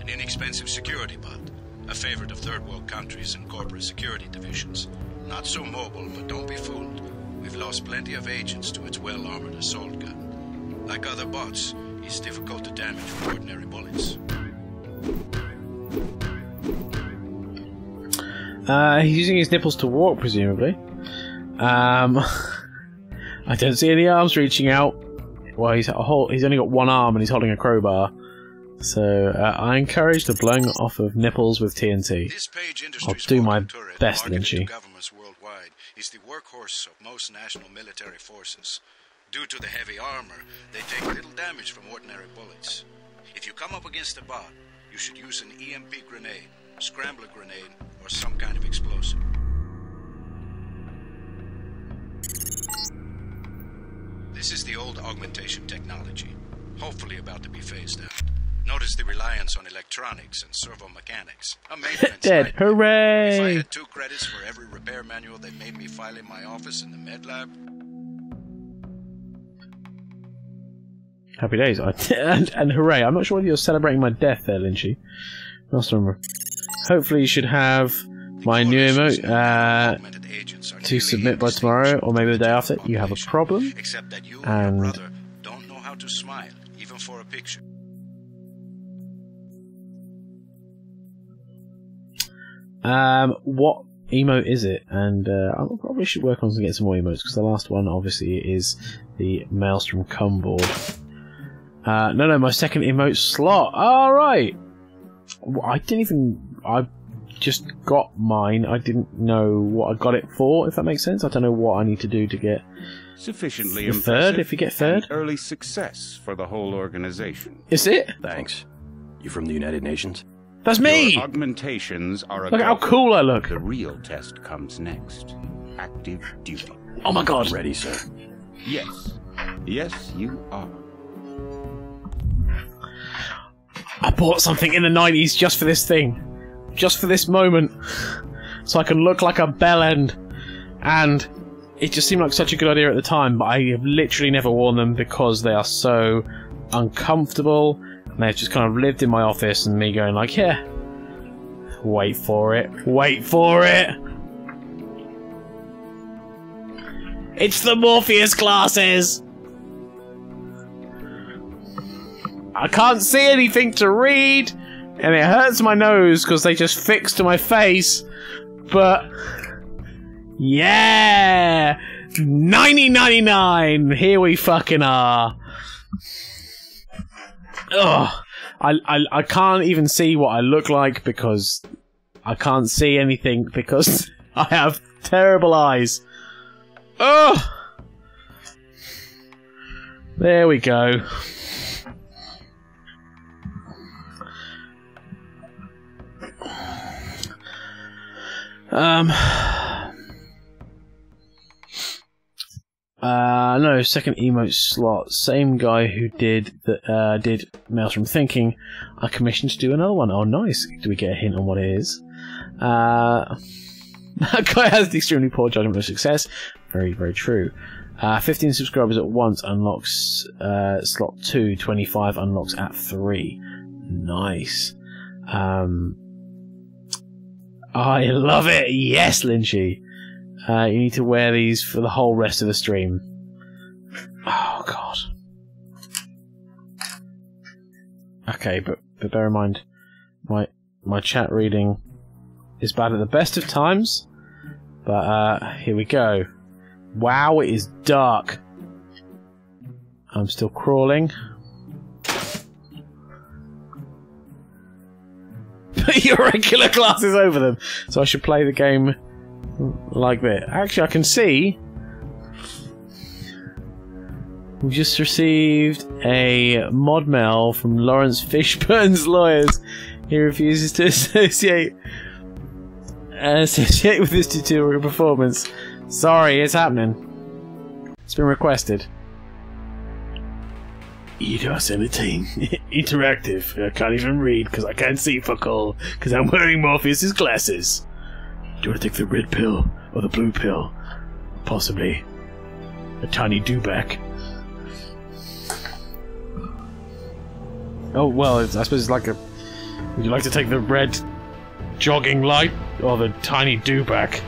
An inexpensive security bot, a favorite of third world countries and corporate security divisions. Not so mobile, but don't be fooled. We've lost plenty of agents to its well armored assault gun. Like other bots, it's difficult to damage with ordinary bullets. Uh, he's using his nipples to walk, presumably. Um, I don't see any arms reaching out. Well, he's whole, he's only got one arm and he's holding a crowbar. So uh, I encourage the blowing off of nipples with TNT. This Page I'll do my best, Lynchy. governments worldwide, is the workhorse of most national military forces. Due to the heavy armor, they take little damage from ordinary bullets. If you come up against a bot, you should use an EMP grenade, scrambler grenade, or some kind of explosive. This is the old augmentation technology, hopefully about to be phased out. Notice the reliance on electronics and servo mechanics. A maintenance Dead. nightmare. If I Hooray! had two credits for every repair manual they made me file in my office in the med lab, Happy days. And, and hooray. I'm not sure whether you're celebrating my death there, Lynchy. Remember. Hopefully you should have my new emote uh, Augmented agents are to submit by tomorrow or maybe the day after. You have a problem. Except that you And- and your brother don't know how to smile, even for a picture. Um, what emote is it? And uh, I probably should work on getting some more emotes because the last one obviously is the Maelstrom cum board. Uh, no, no, my second emote slot. All right. Well, I didn't even. I just got mine. I didn't know what I got it for. If that makes sense. I don't know what I need to do to get. Sufficiently The third, if you get third? Early success for the whole organization. Is it? Thanks. You from the United Nations? That's me. Your augmentations are Look at how cool I look. The real test comes next. Active duty. Oh my god. Ready, sir. Yes. Yes, you are. I bought something in the 90s just for this thing. Just for this moment. So I can look like a bell end. And it just seemed like such a good idea at the time, but I have literally never worn them because they are so uncomfortable. And they've just kind of lived in my office and me going like, yeah. Wait for it. Wait for it. It's the Morpheus glasses! I can't see anything to read, and it hurts my nose because they just fix to my face. But yeah, ninety ninety nine. Here we fucking are. Ugh. I, I I can't even see what I look like because I can't see anything because I have terrible eyes. Ugh. There we go. Um. Uh, no, second emote slot. Same guy who did the, uh, did Maelstrom Thinking. I commissioned to do another one. Oh, nice. Do we get a hint on what it is? Uh, that guy has the extremely poor judgment of success. Very, very true. Uh, 15 subscribers at once unlocks uh, slot 2. 25 unlocks at 3. Nice. Um, I love it. Yes, Lynchy. Uh, you need to wear these for the whole rest of the stream. Oh god. Okay, but but bear in mind, my my chat reading is bad at the best of times. But uh, here we go. Wow, it is dark. I'm still crawling. Put your regular glasses over them, so I should play the game like that. Actually, I can see. We just received a mod mail from Laurence Fishburne's lawyers. He refuses to associate associate with this tutorial performance. Sorry, it's happening. It's been requested. Eidos Entertain Interactive. I can't even read because I can't see fuck all because I'm wearing Morpheus's glasses. Do you want to take the red pill or the blue pill? Possibly a tiny dewback. Oh well, it's, I suppose it's like a. Would you like to take the red jogging light or the tiny dewback? Do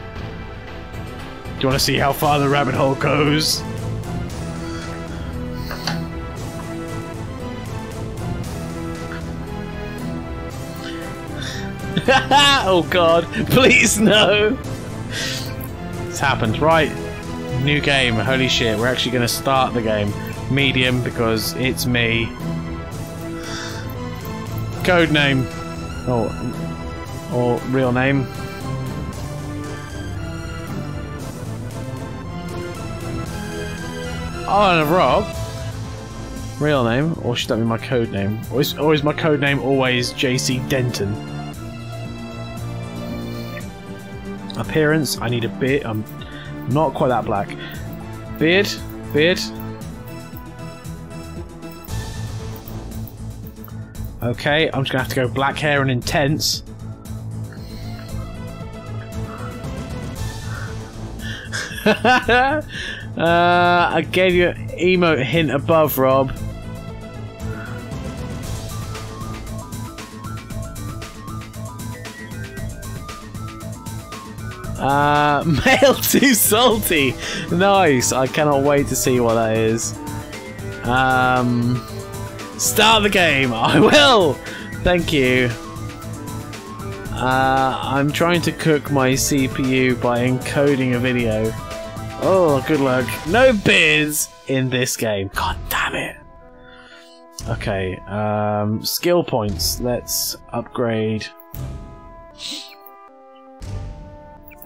you want to see how far the rabbit hole goes? oh god, please no! It's happened, right? New game, holy shit, we're actually gonna start the game. Medium, because it's me. Code name. Or, or real name. Oh, and Rob. Real name, or should that be my code name? Is, or is my code name always JC Denton? Appearance, I need a beard. I'm not quite that black. Beard, beard. Okay, I'm just gonna have to go black hair and intense. uh, I gave you an emote hint above, Rob. Uh, mail too salty. Nice. I cannot wait to see what that is. Um, start the game. I will. Thank you. Uh, I'm trying to cook my CPU by encoding a video. Oh, good luck. No beers in this game. God damn it. Okay, um, skill points. Let's upgrade.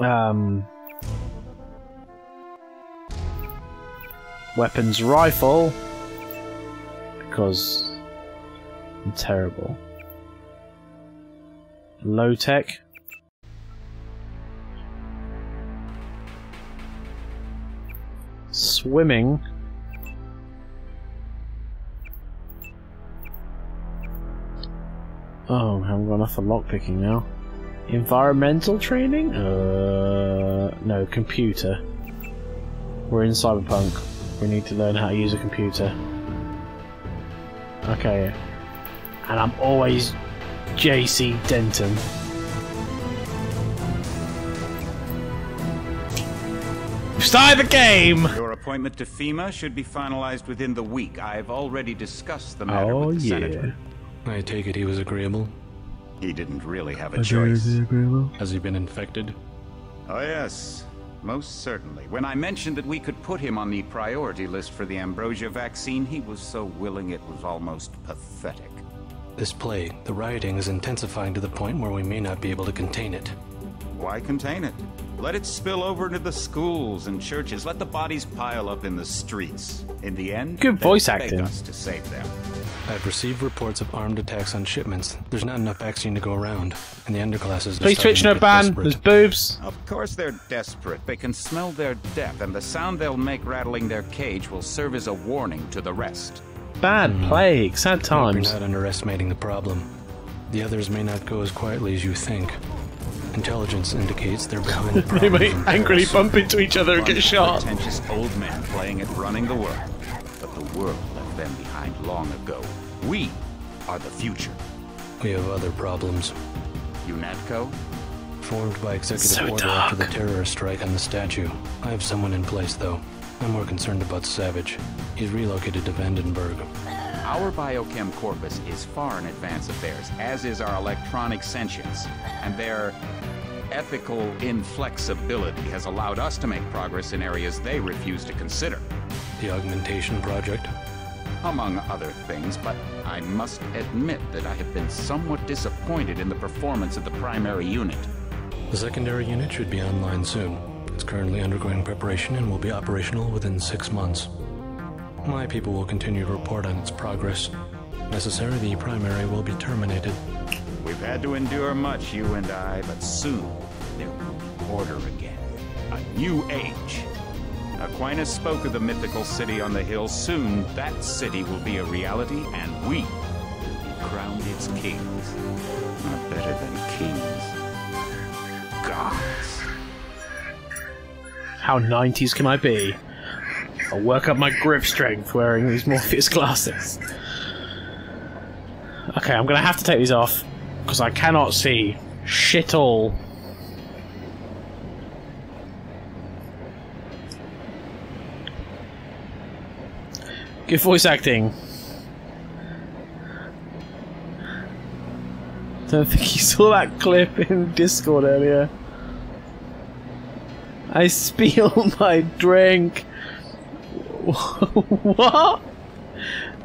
Um, weapons rifle because I'm terrible. Low tech. Swimming. Oh, I haven't got enough for lockpicking now. Environmental training? Uh, no, computer. We're in Cyberpunk. We need to learn how to use a computer. Okay. And I'm always JC Denton. Start the game! Your appointment to FEMA should be finalized within the week. I've already discussed the matter Oh, with the yeah. senator. I take it he was agreeable. He didn't really have a choice. Has he been infected? Oh, yes. Most certainly. When I mentioned that we could put him on the priority list for the ambrosia vaccine, he was so willing it was almost pathetic. This plague, the rioting is intensifying to the point where we may not be able to contain it. Why contain it? Let it spill over into the schools and churches. Let the bodies pile up in the streets. In the end, Good they'll voice beg acting. us to save them. I've received reports of armed attacks on shipments. There's not enough vaccine to go around, and the underclasses. are Please starting Twitch to no get ban. desperate. There's boobs. Of course they're desperate. They can smell their death, and the sound they'll make rattling their cage will serve as a warning to the rest. Bad hmm. plague. Sad times. You're not underestimating the problem. The others may not go as quietly as you think. Intelligence indicates they're behind the They might angrily bump into each other and get shot. Pretentious old men playing at running the world. But the world left them behind long ago. We are the future. We have other problems. UNATCO? Formed by executive So order after the dark. terrorist strike on the statue. I have someone in place, though. I'm more concerned about Savage. He's relocated to Vandenberg. Our biochem corpus is far in advance of theirs, as is our electronic sentience. And their ethical inflexibility has allowed us to make progress in areas they refuse to consider. The augmentation project. among other things, but I must admit that I have been somewhat disappointed in the performance of the primary unit. The secondary unit should be online soon. It's currently undergoing preparation and will be operational within six months. My people will continue to report on its progress. Necessary, the primary will be terminated. We've had to endure much, you and I, but soon there will be order again. A new age. Aquinas spoke of the mythical city on the hill. Soon, that city will be a reality, and we will be crowned its kings. Not better than kings. Gods. How 90s can I be? I'll work up my grip strength wearing these Morpheus glasses. Okay, I'm gonna have to take these off because I cannot see shit all. Good voice acting. Don't think you saw that clip in Discord earlier. I spilled my drink. what?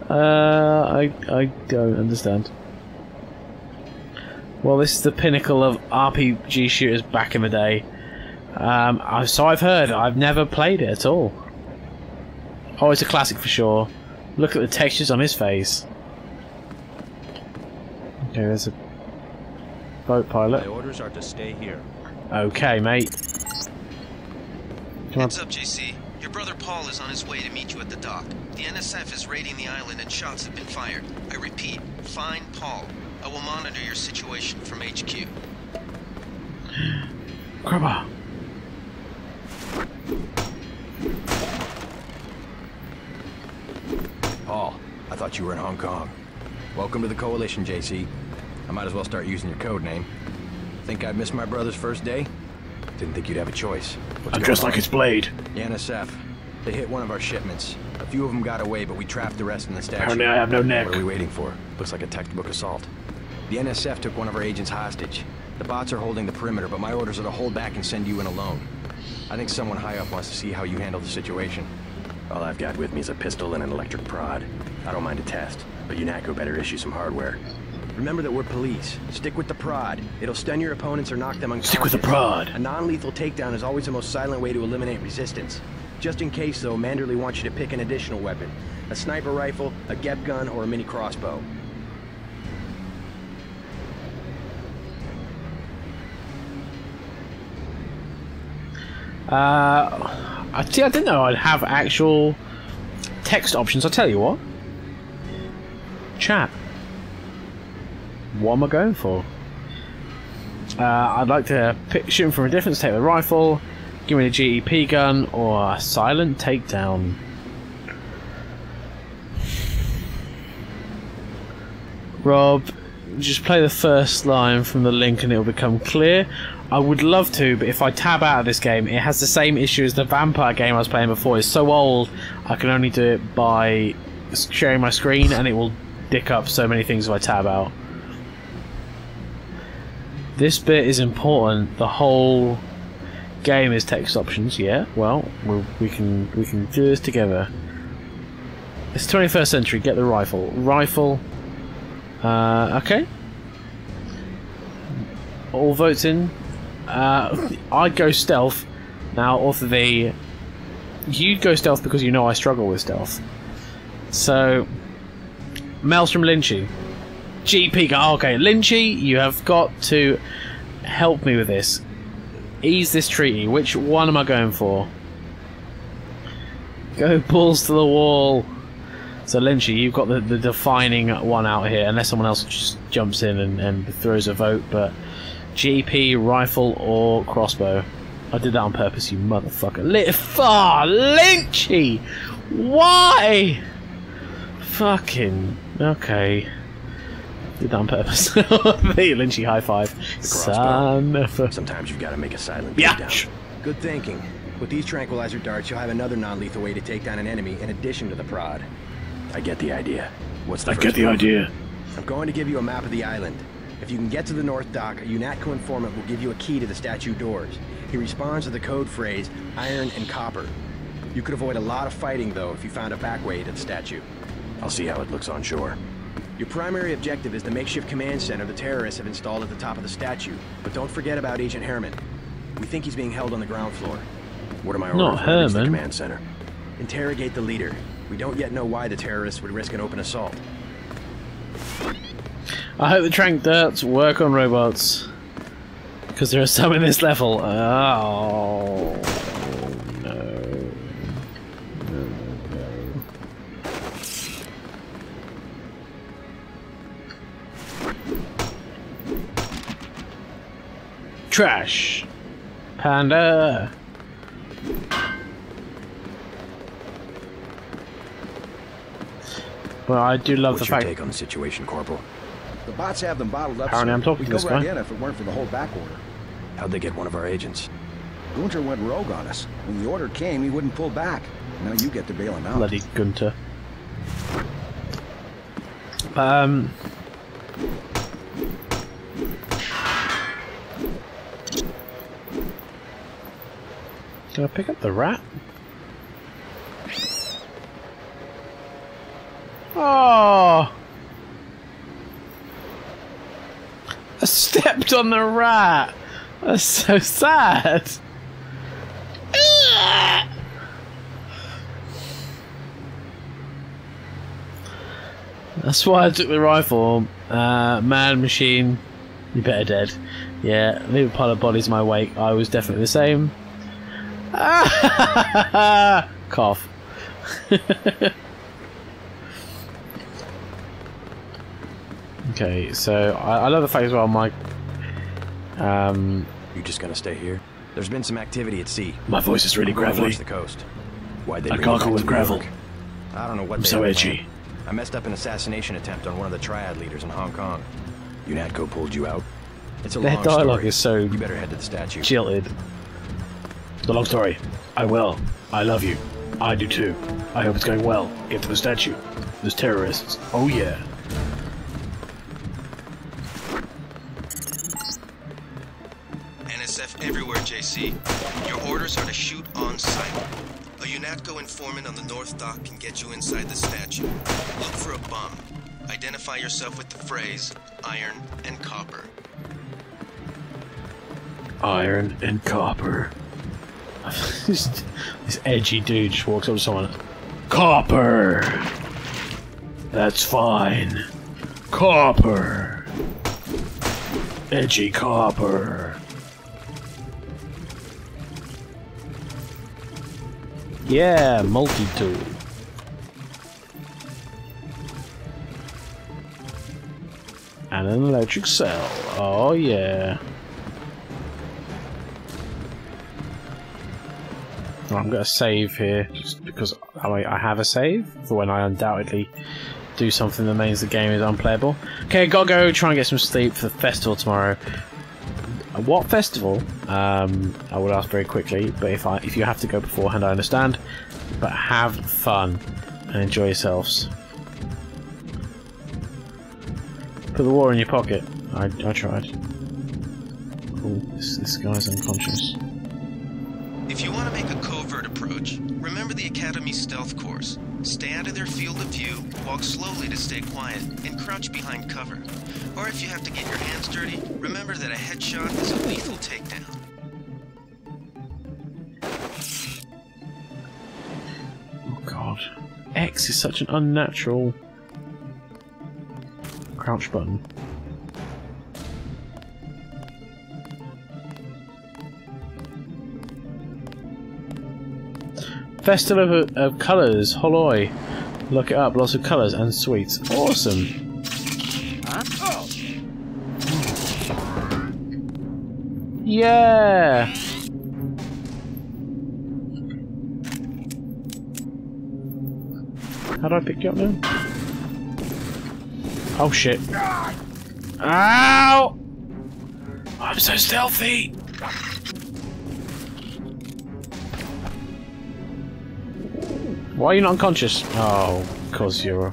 Uh, I I don't understand. Well, this is the pinnacle of RPG shooters back in the day. Um, I- so I've heard. I've never played it at all. Oh, it's a classic for sure. Look at the textures on his face. Okay, there's a boat pilot. orders are to stay here. Okay, mate. Come on. Heads up, JC. Your brother Paul is on his way to meet you at the dock. The NSF is raiding the island and shots have been fired. I repeat, find Paul. I will monitor your situation from HQ. Grandma. Paul, I thought you were in Hong Kong. Welcome to the Coalition, JC. I might as well start using your code name. Think I missed my brother's first day? Didn't think you'd have a choice. What's I'm dressed on? like his blade. The NSF. They hit one of our shipments. A few of them got away, but we trapped the rest in the statue. Apparently I have no neck. What are we waiting for? Looks like a textbook assault. The NSF took one of our agents hostage. The bots are holding the perimeter, but my orders are to hold back and send you in alone. I think someone high up wants to see how you handle the situation. All I've got with me is a pistol and an electric prod. I don't mind a test, but UNATCO better issue some hardware. Remember that we're police. Stick with the prod. It'll stun your opponents or knock them unconscious. Stick with the prod. A non-lethal takedown is always the most silent way to eliminate resistance. Just in case, though, Manderley wants you to pick an additional weapon. A sniper rifle, a GEP gun, or a mini crossbow. Uh, I see. I didn't know I'd have actual text options. I'll tell you what. Chat. What am I going for? Uh, I'd like to pick, shoot him from a distance, take the rifle, give me a GEP gun, or a silent takedown. Rob, just play the first line from the link and it'll become clear. I would love to, but if I tab out of this game, it has the same issue as the vampire game I was playing before. It's so old, I can only do it by sharing my screen, and it will dick up so many things if I tab out. This bit is important. The whole game is text options. Yeah, well, we can we can do this together. It's 21st century. Get the rifle. Rifle. Uh, okay. All votes in. Uh, I'd go stealth. Now, author the. You'd go stealth because you know I struggle with stealth. So, Maelstrom Lynchy. GP. Okay, Lynchy, you have got to help me with this. Ease this treaty. Which one am I going for? Go balls to the wall. So Lynchy, you've got the, the defining one out here, unless someone else just jumps in and, and throws a vote. But GP, rifle, or crossbow? I did that on purpose, you motherfucker. Lit far Lynchy! Why? Fucking okay. Did that on purpose. the Lynchy high five. Son of a... Sometimes you've got to make a silent Yeah. takedown. Good thinking. With these tranquilizer darts, you'll have another non-lethal way to take down an enemy in addition to the prod. I get the idea. What's the I get the move? idea. I'm going to give you a map of the island. If you can get to the North Dock, a UNATCO informant will give you a key to the statue doors. He responds to the code phrase, iron and copper. You could avoid a lot of fighting, though, if you found a back way to the statue. I'll see how it looks on shore. Your primary objective is the makeshift command center the terrorists have installed at the top of the statue. But don't forget about Agent Hermann. We think he's being held on the ground floor. What are my Not orders I reach the command center? Interrogate the leader. We don't yet know why the terrorists would risk an open assault. I hope the trank darts work on robots. Because there are some in this level. Oh Trash. Panda. Well, I do love What's the your take on the situation, Corporal? The bots have them bottled up. Apparently sir. I'm talking We'd to go this right guy. in if it weren't for the whole back order. How'd they get one of our agents? Gunther went rogue on us. When the order came, he wouldn't pull back. Now you get to bail him out. Bloody Gunther. Um. Can I pick up the rat? Oh! I stepped on the rat! That's so sad! That's why I took the rifle. Uh, man, machine, you better dead. Yeah, leave a pile of bodies in my wake. I was definitely the same. Cough. okay, so I, I love the fact as well, Mike. Um, You just gonna stay here? There's been some activity at sea. My voice is really gravelly. the coast. Why'd they I gargle with gravel. I don't know what I'm so edgy. planned. I messed up an assassination attempt on one of the triad leaders in Hong Kong. UNATCO pulled you out. It's a Their long dialogue story. is so You better head to the statue. jilted. The long story. I will. I love you. I do too. I hope it's going well. Get to the statue. There's terrorists. Oh yeah. NSF everywhere, JC. Your orders are to shoot on sight. A UNATCO informant on the North Dock can get you inside the statue. Look for a bomb. Identify yourself with the phrase iron and copper. Iron and copper. this, edgy dude just walks up to someone. Copper! That's fine. Copper! Edgy copper. Yeah, multi-tool. And an electric cell. Oh yeah. I'm going to save here just because I, I have a save for when I undoubtedly do something that means the game is unplayable. Okay, gotta go try and get some sleep for the festival tomorrow. What festival? Um, I would ask very quickly, but if I if you have to go beforehand, I understand. But have fun and enjoy yourselves. Put the war in your pocket. I, I tried. Cool. This, this guy's unconscious. If you want to make a approach, remember the Academy's stealth course. Stay out of their field of view, walk slowly to stay quiet, and crouch behind cover. Or if you have to get your hands dirty, remember that a headshot is a lethal takedown. Oh god. X is such an unnatural crouch button. Festival of, of Colours, Holi. Look it up, lots of colours and sweets. Awesome. Yeah. How do I pick you up now? Oh shit. Ow! I'm so stealthy! Why are you not unconscious? Oh, because you're...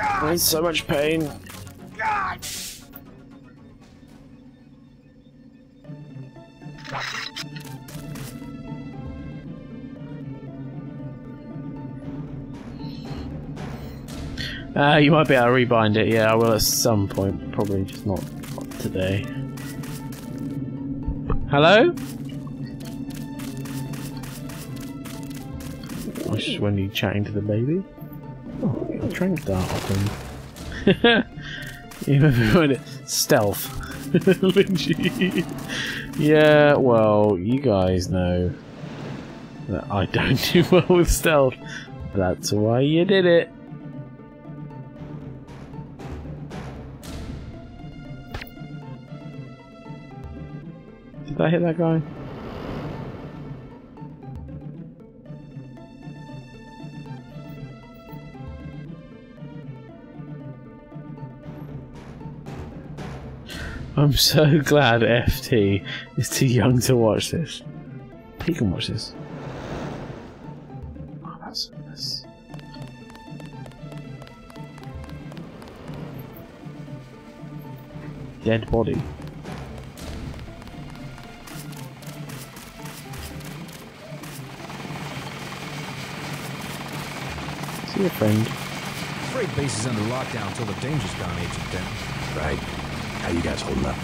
I'm in so much pain. Uh, you might be able to rebind it, yeah, I will at some point, probably just not today. Hello? Which is when you're chatting to the baby? Oh, I drank that off him. you remember it? Stealth. yeah, well, you guys know that I don't do well with stealth. That's why you did it. Did I hit that guy? I'm so glad FT is too young to watch this. He can watch this. Oh, that's that's dead body. See a friend. Freight base is under lockdown until the danger's gone, Agent Dent. Right. How you guys holding up?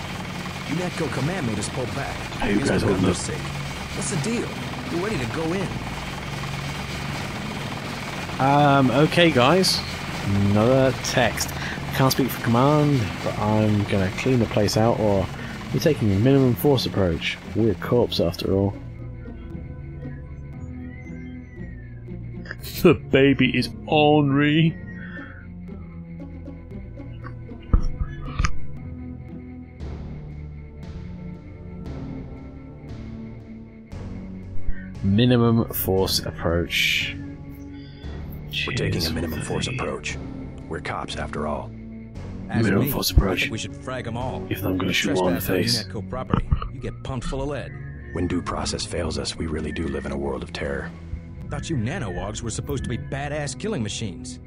UNATCO command made us pull back. How you guys holding numbers up? sake. What's the deal? We're ready to go in. Um, okay guys. Another text. Can't speak for command, but I'm gonna clean the place out or we're taking a minimum force approach. We're corpse after all. The baby is ornery. minimum force approach. We're taking a minimum force approach. We're cops after all. As Minimum me, force approach. we should frag them all. If I'm gonna shoot one in the trespass on face. Property, you get pumped full of lead. When due process fails us, we really do live in a world of terror. Thought you nanowogs were supposed to be badass killing machines.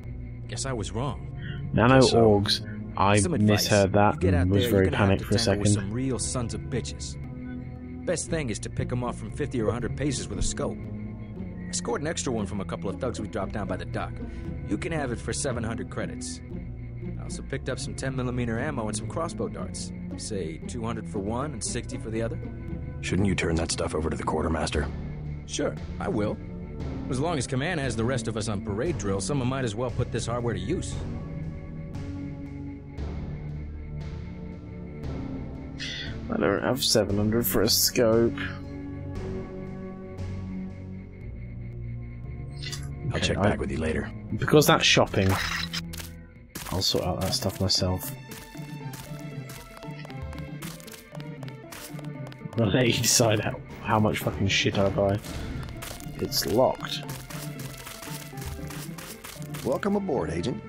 Guess I was wrong. Nano-orgs. I misheard that You get and was there, very you're gonna have panicked to for a tangle with second. Some real sons of bitches. Best thing is to pick them off from 50 or 100 paces with a scope. I scored an extra one from a couple of thugs we dropped down by the dock. You can have it for 700 credits. I also picked up some 10mm ammo and some crossbow darts. Say 200 for one and 60 for the other. Shouldn't you turn that stuff over to the quartermaster? Sure, I will. As long as Command has the rest of us on parade drill, someone might as well put this hardware to use. I don't have 700 for a scope. I'll Okay, check I- back with you later. Because that's shopping, I'll sort out that stuff myself. I'll let you decide how, how much fucking shit I buy. It's locked. Welcome aboard, Agent.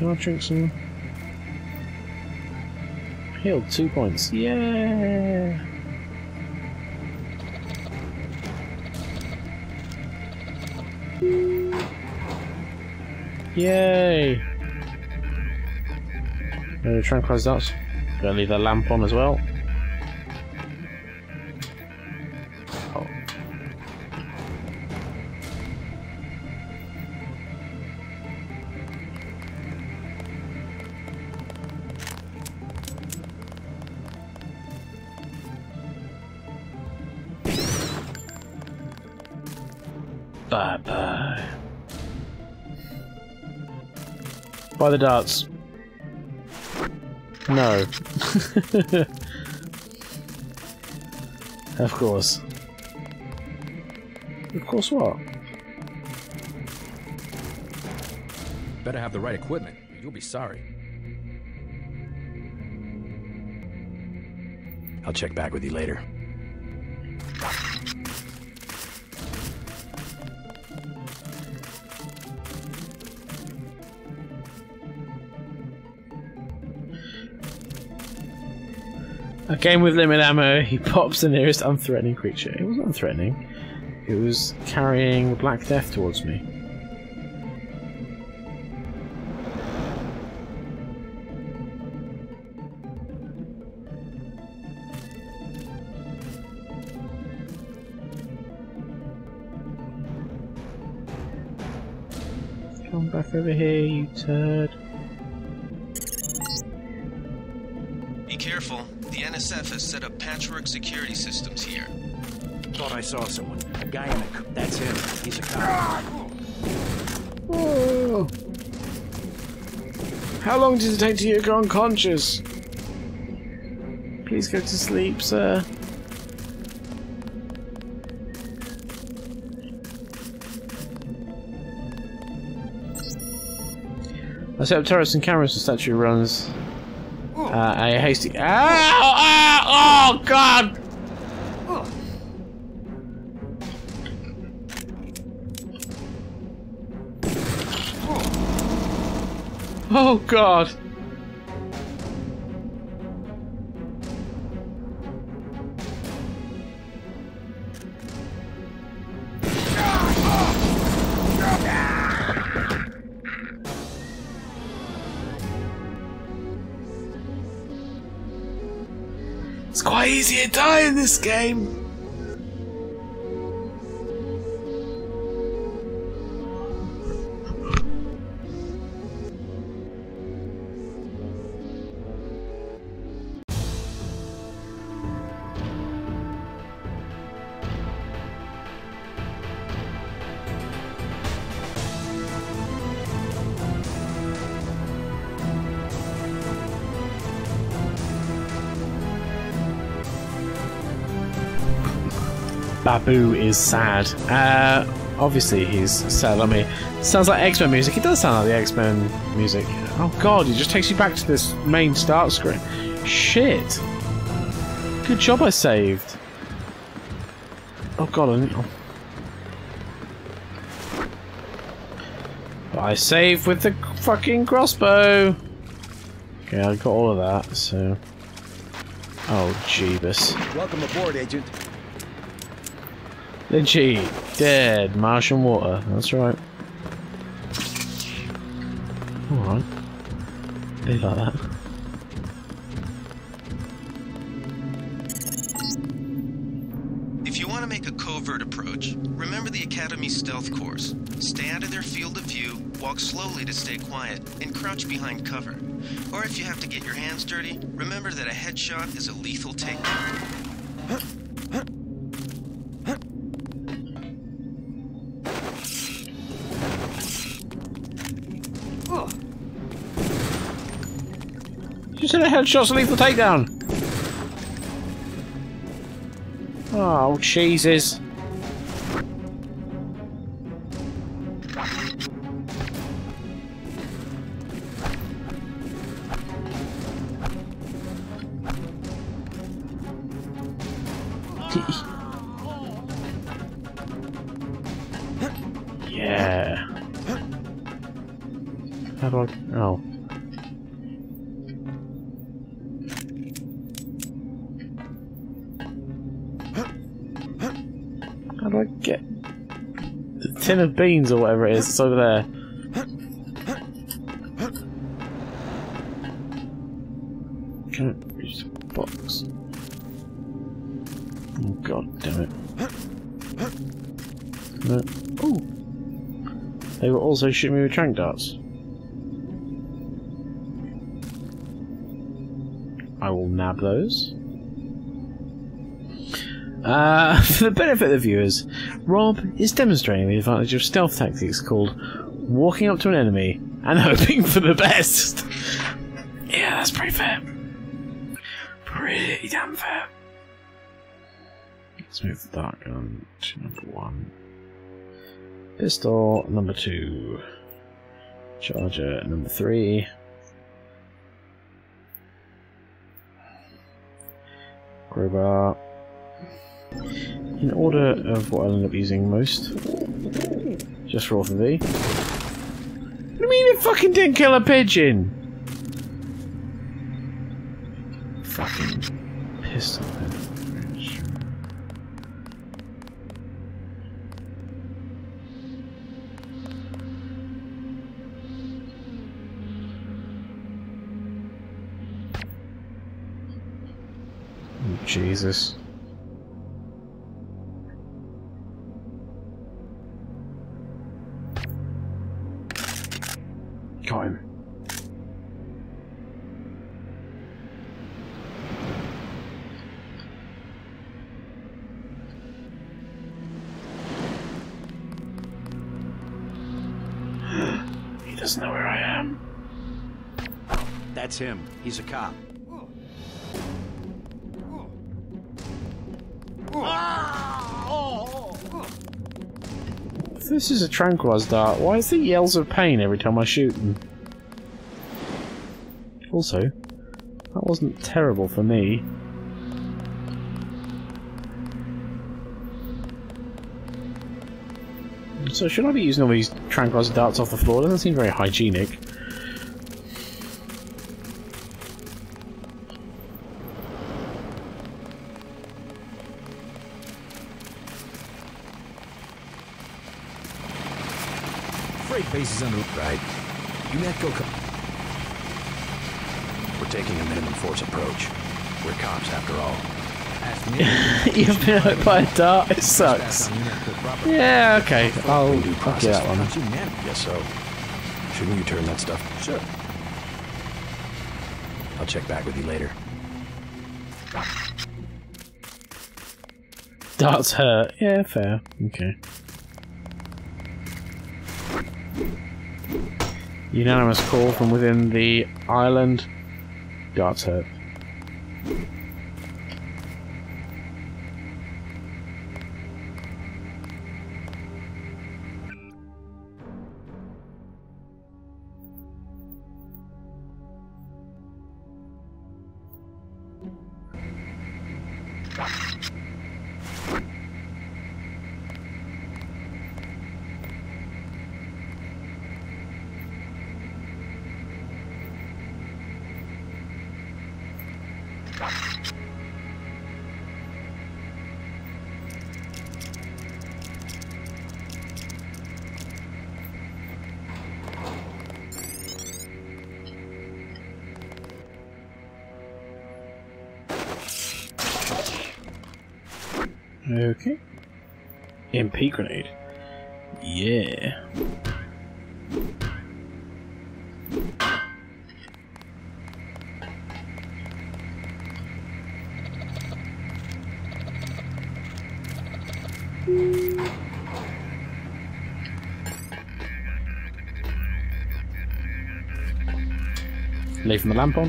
Some? Healed two points. Yeah. Yay! Gonna tranquilize dots. Gonna leave the lamp on as well. By the darts. No. of course. Of course what? Better have the right equipment. You'll be sorry. I'll check back with you later. Game with limited ammo, he pops the nearest unthreatening creature. It wasn't unthreatening. It was carrying Black Death towards me. Come back over here, you turd. NSF has set up patchwork security systems here. Thought I saw someone. A guy in a... That's him. He's a cop. Oh. How long does it take till you go unconscious? Please go to sleep, sir. I set up turrets and cameras for statue runs. Uh, a hasty. Ow! Ow! Oh, God! Oh, God! Die in this game. Babu is sad. Uh, obviously he's sad. I mean, sounds like X Men music. It does sound like the X Men music. Oh god, it just takes you back to this main start screen. Shit. Good job I saved. Oh god, I, oh. I saved with the fucking crossbow. Okay, I got all of that, so. Oh, Jeebus. Welcome aboard, Agent. Lynchy, dead, Martian water. That's right. Alright. Leave like that. If you want to make a covert approach, remember the Academy stealth course. Stay out of their field of view, walk slowly to stay quiet, and crouch behind cover. Or if you have to get your hands dirty, remember that a headshot is a lethal takedown. Headshot's a lethal takedown. Ah, oh, Jesus. Tin of beans or whatever it is? It's over there. Can I reach the box? Oh god damn it. No. Ooh. They were also shooting me with trank darts. I will nab those. Uh, for the benefit of the viewers, Rob is demonstrating the advantage of stealth tactics called walking up to an enemy and hoping for the best. yeah, that's pretty fair. Pretty damn fair. Let's move the dark gun to number one. Pistol number two. Charger number three. Crowbar. In order of what I'll end up using most. Just for V. What do you mean it fucking didn't kill a pigeon? Fucking pistol. Jesus. Him. He's a cop. If this is a tranquilizer dart, why is there yells of pain every time I shoot them? Also, that wasn't terrible for me. So should I be using all these tranquilizer darts off the floor? Doesn't seem very hygienic. Freight base is under right. UNATCO. Co We're taking a minimum force approach. We're cops after all. You've been hit by a dart. It sucks. Yeah, okay. Oh, I'll, I'll get that one. Guess so. Shouldn't you turn that stuff? Sure. I'll check back with you later. Darts hurt. Yeah, fair. Okay. Unanimous call from within the island. Darts hurt. Leaving the lamp on.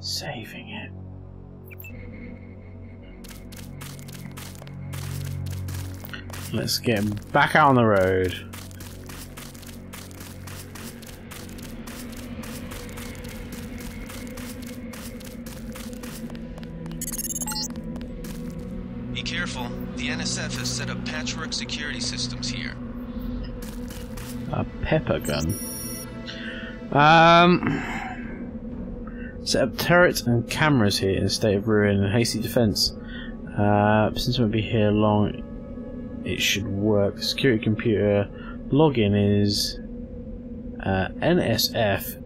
Saving it. Let's get back out on the road. Um. Set up turrets and cameras here in a state of ruin and hasty defense. Uh, since we won't be here long, it should work. Security computer login is uh, NSF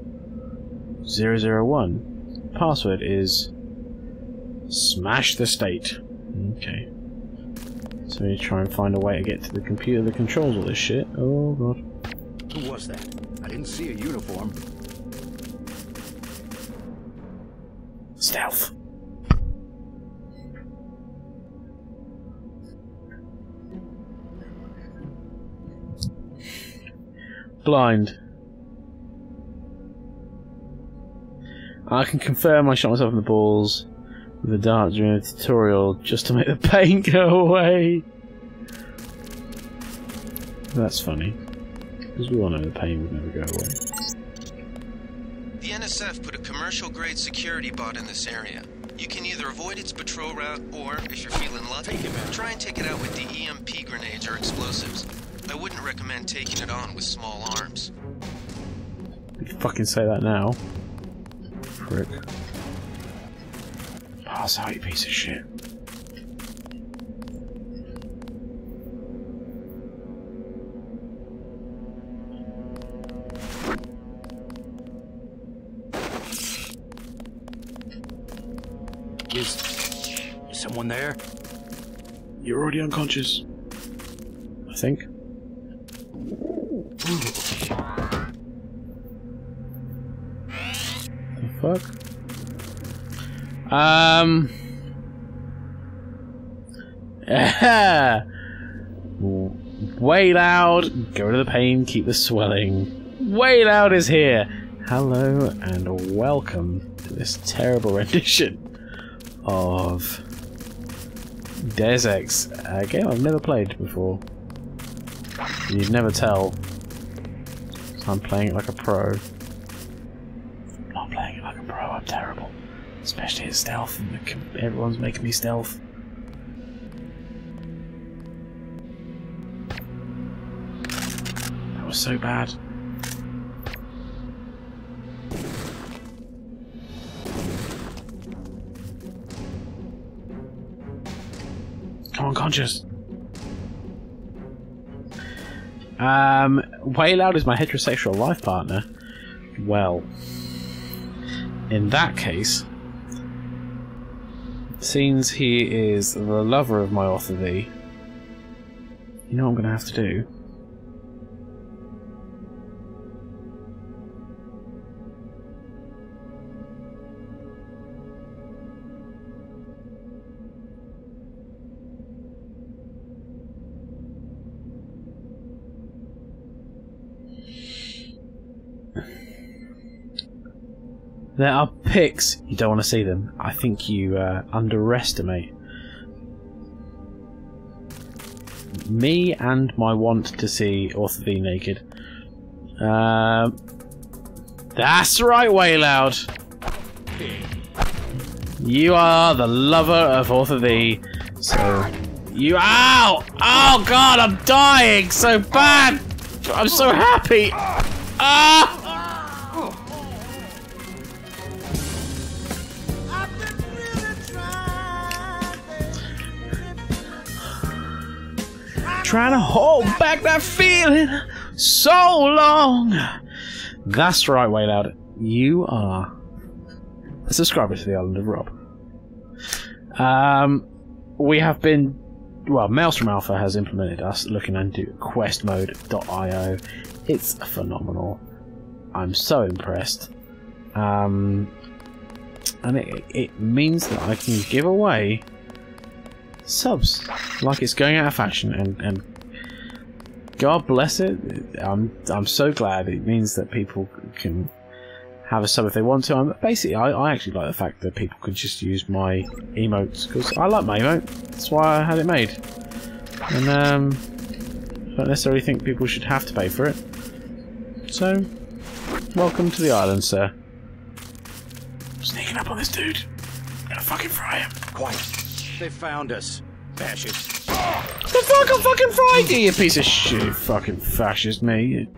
001. Password is smash the state. Okay. So we try and find a way to get to the computer that controls all this shit. Oh god. Who was that? I didn't see a uniform. Stealth. Blind. I can confirm I shot myself in the balls with a dart during a tutorial just to make the pain go away. That's funny. Because we all know the pain would never go away. The NSF put a commercial grade security bot in this area. You can either avoid its patrol route or, if you're feeling lucky, try and take it out with the EMP grenades or explosives. I wouldn't recommend taking it on with small arms. You fucking say that now. Prick. Pass ah, out, you piece of shit. Already unconscious. I think. The fuck? Um. Yeah. Way loud. Go to the pain. Keep the swelling. Way loud is here. Hello and welcome to this terrible rendition of Deus Ex, a game I've never played before. You'd never tell. I'm playing it like a pro. I'm not playing it like a pro, I'm terrible. Especially at stealth, and everyone's making me stealth. That was so bad. On. Um, Way Loud is my heterosexual life partner. Well, in that case, since he is the lover of my author V, you know what I'm going to have to do? There are pics. You don't want to see them. I think you uh, underestimate me and my want to see Author V naked. Um, that's right, Way Loud. You are the lover of Author V. So you. Ow! Oh God, I'm dying so bad. I'm so happy. Ah! Trying to hold back that feeling so long. That's right, way Wayloud. You are a subscriber to the Island of Rob. Um, we have been well, Maelstrom Alpha has implemented us looking into questmode.io. It's phenomenal. I'm so impressed. Um, and it, it means that I can give away subs like it's going out of fashion and, and God bless it. I'm I'm so glad. It means that people can have a sub if they want to. I'm, basically, I, I actually like the fact that people can just use my emotes because I like my emote. That's why I had it made. And um, I don't necessarily think people should have to pay for it. So, welcome to the island, sir. Sneaking up on this dude. I'm gonna fucking fry him. Quiet. They found us. Fascists. The fuck I'm fucking fried you, you piece of shit. Fucking fascist me.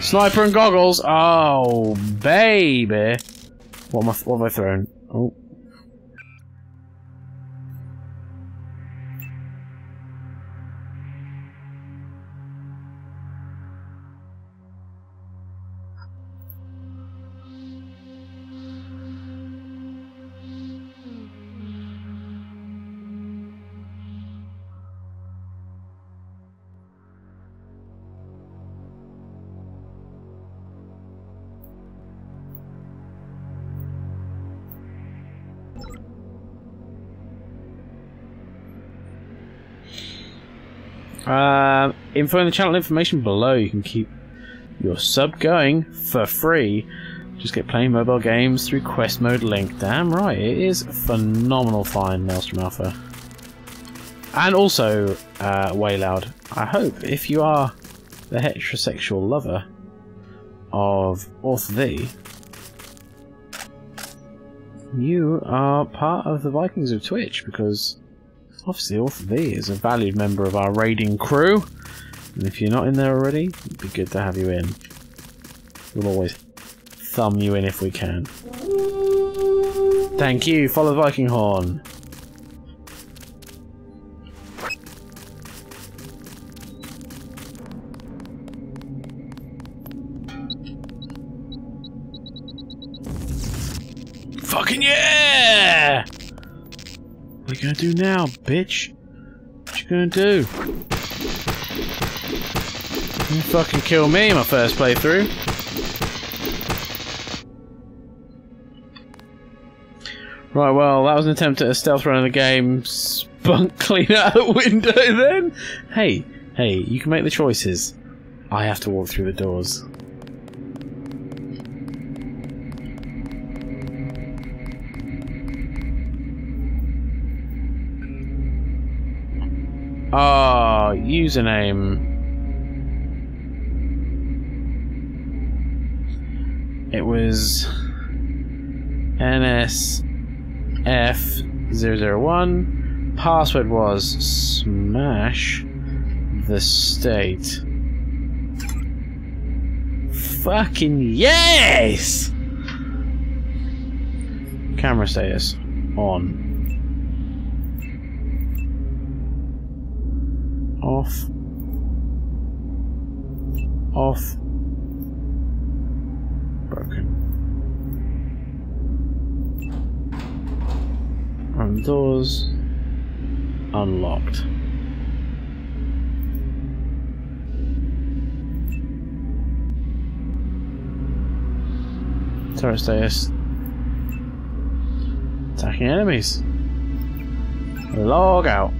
Sniper and goggles. Oh, baby. What am I, what have I thrown? Oh. Um, info in the channel information below. You can keep your sub going for free. Just get playing mobile games through Quest Mode link. Damn right, it is phenomenal fine, Maelstrom Alpha. And also, uh, way loud. I hope if you are the heterosexual lover of Author V, you are part of the Vikings of Twitch because obviously Author V is a valued member of our raiding crew. And if you're not in there already, it'd be good to have you in. We'll always thumb you in if we can. Thank you, follow Viking Horn. Do now, bitch? What you gonna do? You fucking kill me in my first playthrough. Right, well, that was an attempt at a stealth run of the game. Spunk clean out the window then? Hey, hey, you can make the choices. I have to walk through the doors. Ah, username. It was NSF001. Password was smash the state. Fucking yes! Camera status on. Off, off, broken. And doors unlocked. Status. Attacking enemies. Log out.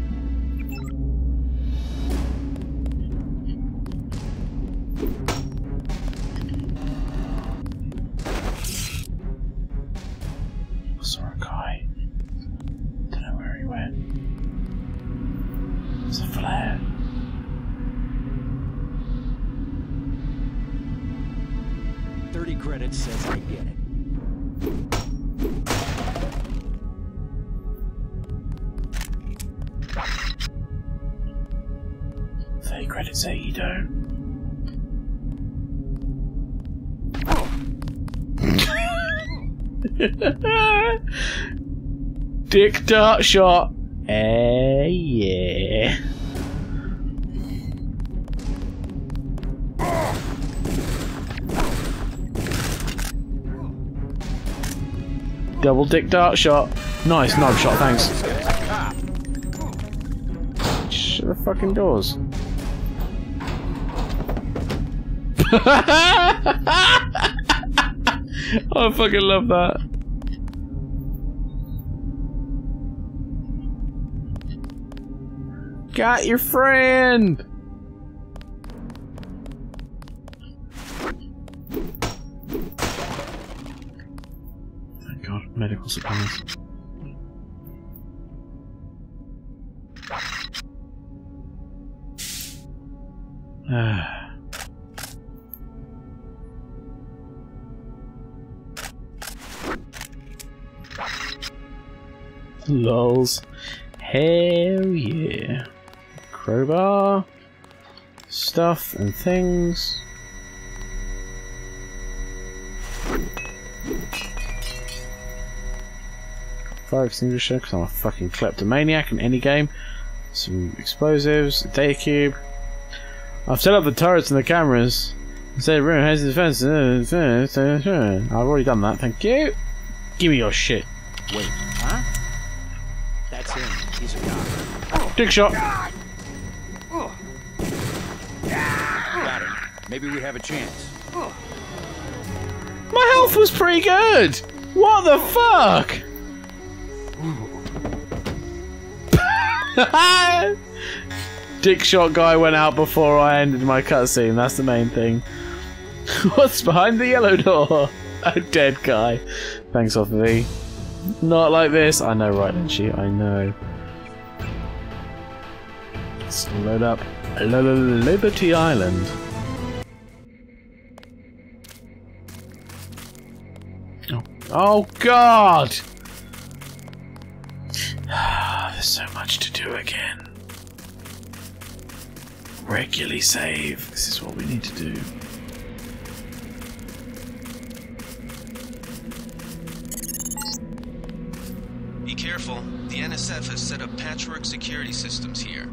Dick dart shot. Eh, yeah. Double dick dart shot. Nice knob shot, thanks. Shut the fucking doors. I fucking love that. Got your friend! Thank God, medical supplies. Ah. Lols. Hell yeah. Crowbar. Stuff and things. Fire extinguisher, because I'm a fucking kleptomaniac in any game. Some explosives, a data cube. I've set up the turrets and the cameras. Instead, room has the defense. Uh, uh, uh, I've already done that, thank you. Give me your shit. Wait, huh? That's him. He's a cop. Dick shot. Got Maybe we have a chance. My health was pretty good. What the fuck? Dick shot guy went out before I ended my cutscene. That's the main thing. What's behind the yellow door? A dead guy. Thanks, off V. Not like this. I know, right, Lynchie? I know. Let's load up Liberty Island. Oh, God! There's so much to do again. Regularly save. This is what we need to do. Be careful. The NSF has set up patchwork security systems here.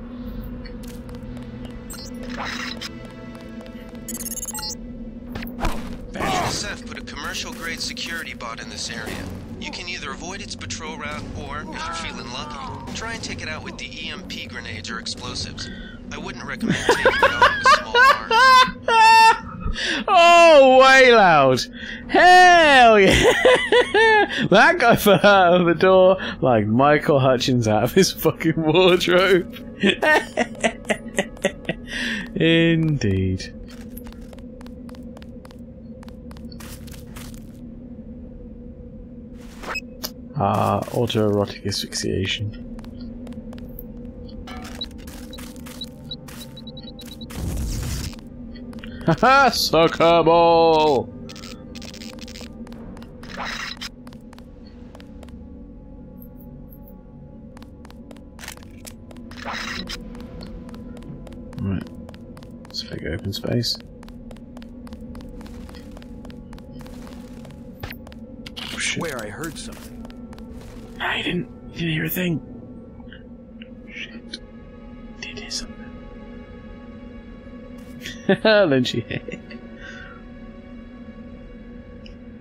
NSF put a commercial-grade security bot in this area. You can either avoid its patrol route, or, if you're feeling lucky, try and take it out with the EMP grenades or explosives. I wouldn't recommend taking it out with small arms. Oh, way loud! Hell yeah! that guy fell out of the door like Michael Hutchence out of his fucking wardrobe. Indeed. Ah, autoerotic asphyxiation. Haha, soccer ball! Right. It's a big open space. Oh, shit. Where I heard something. I didn't, you didn't hear a thing. Shit. Did hear something. Lynchy.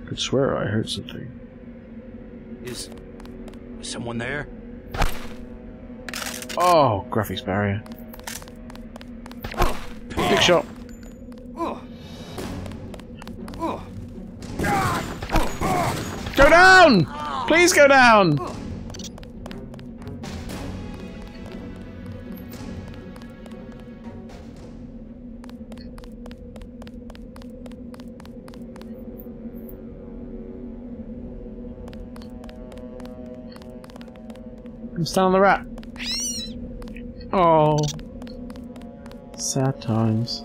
Could swear I heard something. Is someone there? Oh, graphics barrier. Big shot. Go down! Please go down! I'm still on the rat. Oh. Sad times.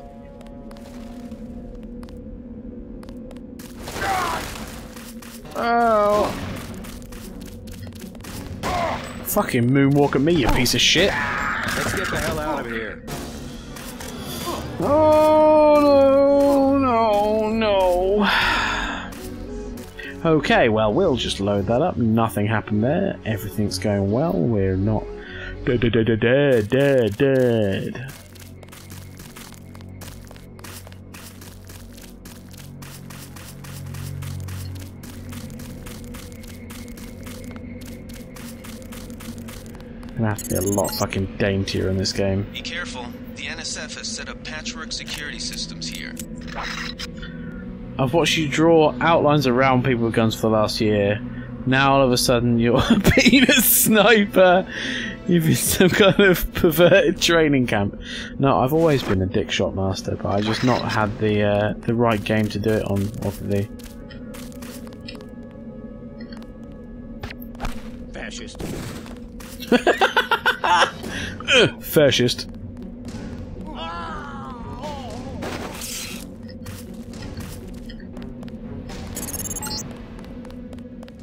Oh. Fucking moonwalk at me, you piece of shit. Let's get the hell out of here. Oh no, no, no. Okay, well, we'll just load that up. Nothing happened there. Everything's going well. We're not dead, dead, dead, dead, dead, dead. A lot fucking daintier in this game. Be careful. The NSF has set up patchwork security systems here. I've watched you draw outlines around people with guns for the last year. Now all of a sudden you're being a sniper. You've been some kind of perverted training camp. No, I've always been a dick shot master, but I just not had the uh, the right game to do it on, obviously. Fascist.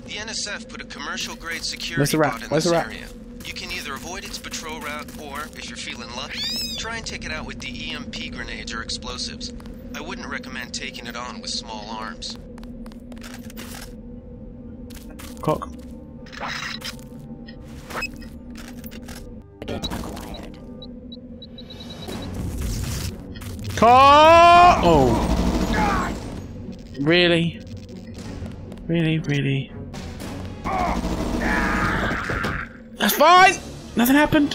The NSF put a commercial-grade Where's security the rat? bot in Where's this the rat? area. You can either avoid its patrol route, or, if you're feeling lucky, try and take it out with the EMP grenades or explosives. I wouldn't recommend taking it on with small arms. Cock. Car! Oh. Really? Really, really? That's fine! Nothing happened.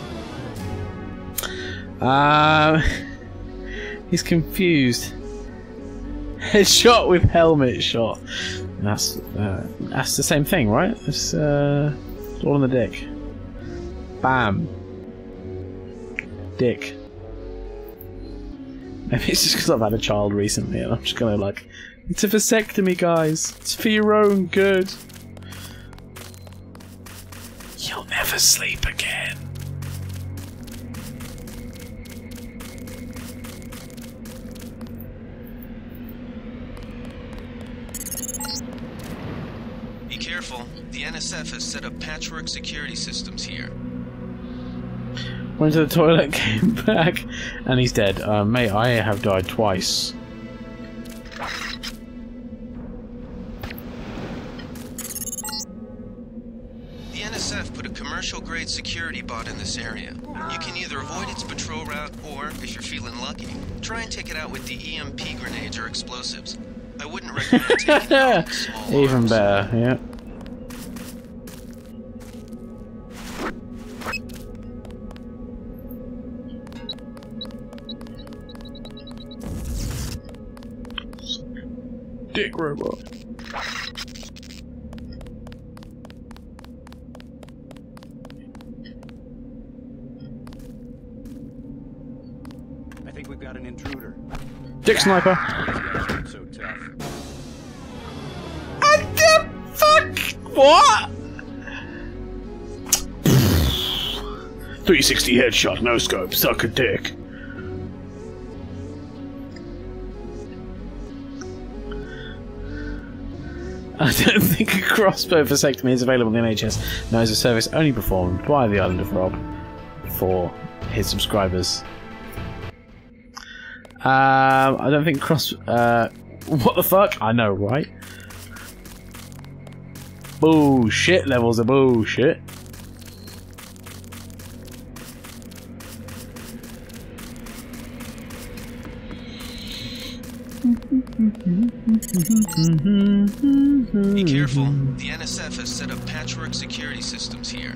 Uh, he's confused. Headshot with helmet shot. That's uh, that's the same thing, right? It's uh, all in the dick. Bam. Dick. Maybe it's just because I've had a child recently, and I'm just gonna like, it's a vasectomy, guys. It's for your own good. You'll never sleep again. Be careful. The NSF has set up patchwork security systems here. Went to the toilet, came back, and he's dead. Uh, mate, I have died twice. The NSF put a commercial-grade security bot in this area. You can either avoid its patrol route, or, if you're feeling lucky, try and take it out with the EMP grenades or explosives. I wouldn't recommend taking it on with small Even better, yeah. Dick robot. I think we've got an intruder. Dick sniper. These guys aren't so tough. Fuck! What? 360 headshot, no scope, suck a dick. I don't think a crossbow vasectomy is available in the NHS. No, it's a service only performed by the Island of Rob for his subscribers. Um, I don't think cross. Uh, what the fuck? I know, right? Bullshit levels of bullshit. The NSF has set up patchwork security systems here.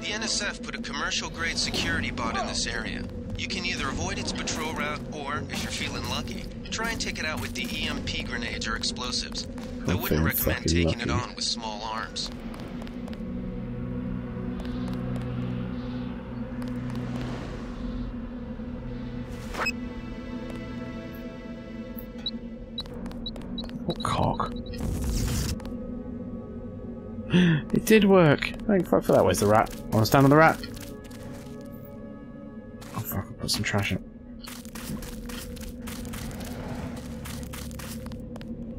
The NSF put a commercial-grade security bot in this area. You can either avoid its patrol route, or, if you're feeling lucky, try and take it out with the EMP grenades or explosives. I wouldn't recommend taking it on with small arms. It did work. Thank fuck for that. Where's the rat? I want to stand on the rat? Oh fuck! I put some trash in.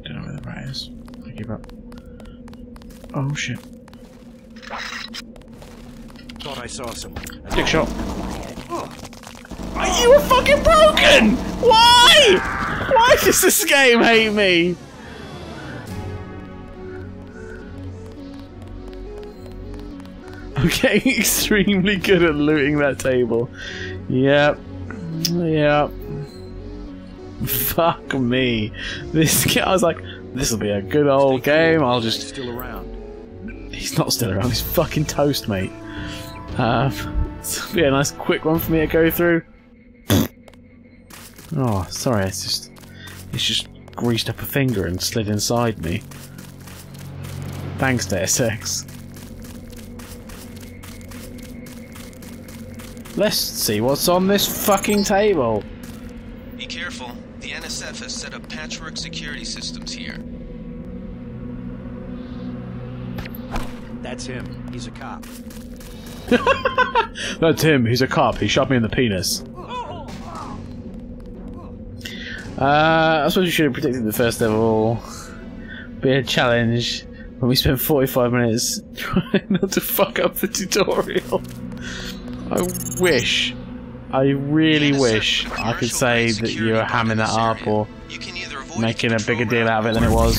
Don't know where the rat is. I give up. Oh shit! Thought I saw someone. Dick shot. You were fucking broken! Why? Why does this game hate me? I'm getting extremely good at looting that table. Yep. Yep. Fuck me. This ga- I was like, this will be a good old game. I'll just Still around. He's not still around. He's fucking toast, mate. Um, be a nice quick one for me to go through. oh, sorry. It's just it's just greased up a finger and slid inside me. Thanks, Deus Ex. Let's see what's on this fucking table. Be careful. The NSF has set up patchwork security systems here. That's him. He's a cop. That's him. He's a cop. He shot me in the penis. Uh, I suppose we should have predicted the first level. Be a challenge when we spent 45 minutes trying not to fuck up the tutorial. I wish, I really wish I could say that you were hamming that up or making a bigger deal out of it than it was.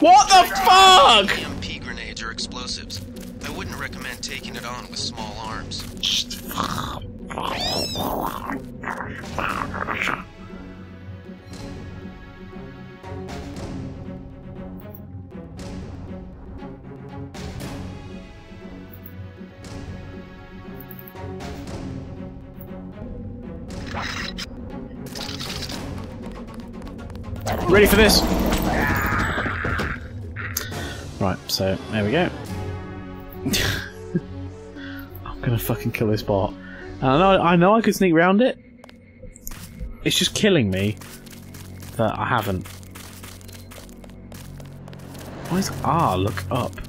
What the fuck? EMP grenades or explosives. I wouldn't recommend taking it on with small arms. Ready for this? Right, so there we go. I'm gonna fucking kill this bot. And I know I know I could sneak around it. It's just killing me that I haven't. Why is R look up?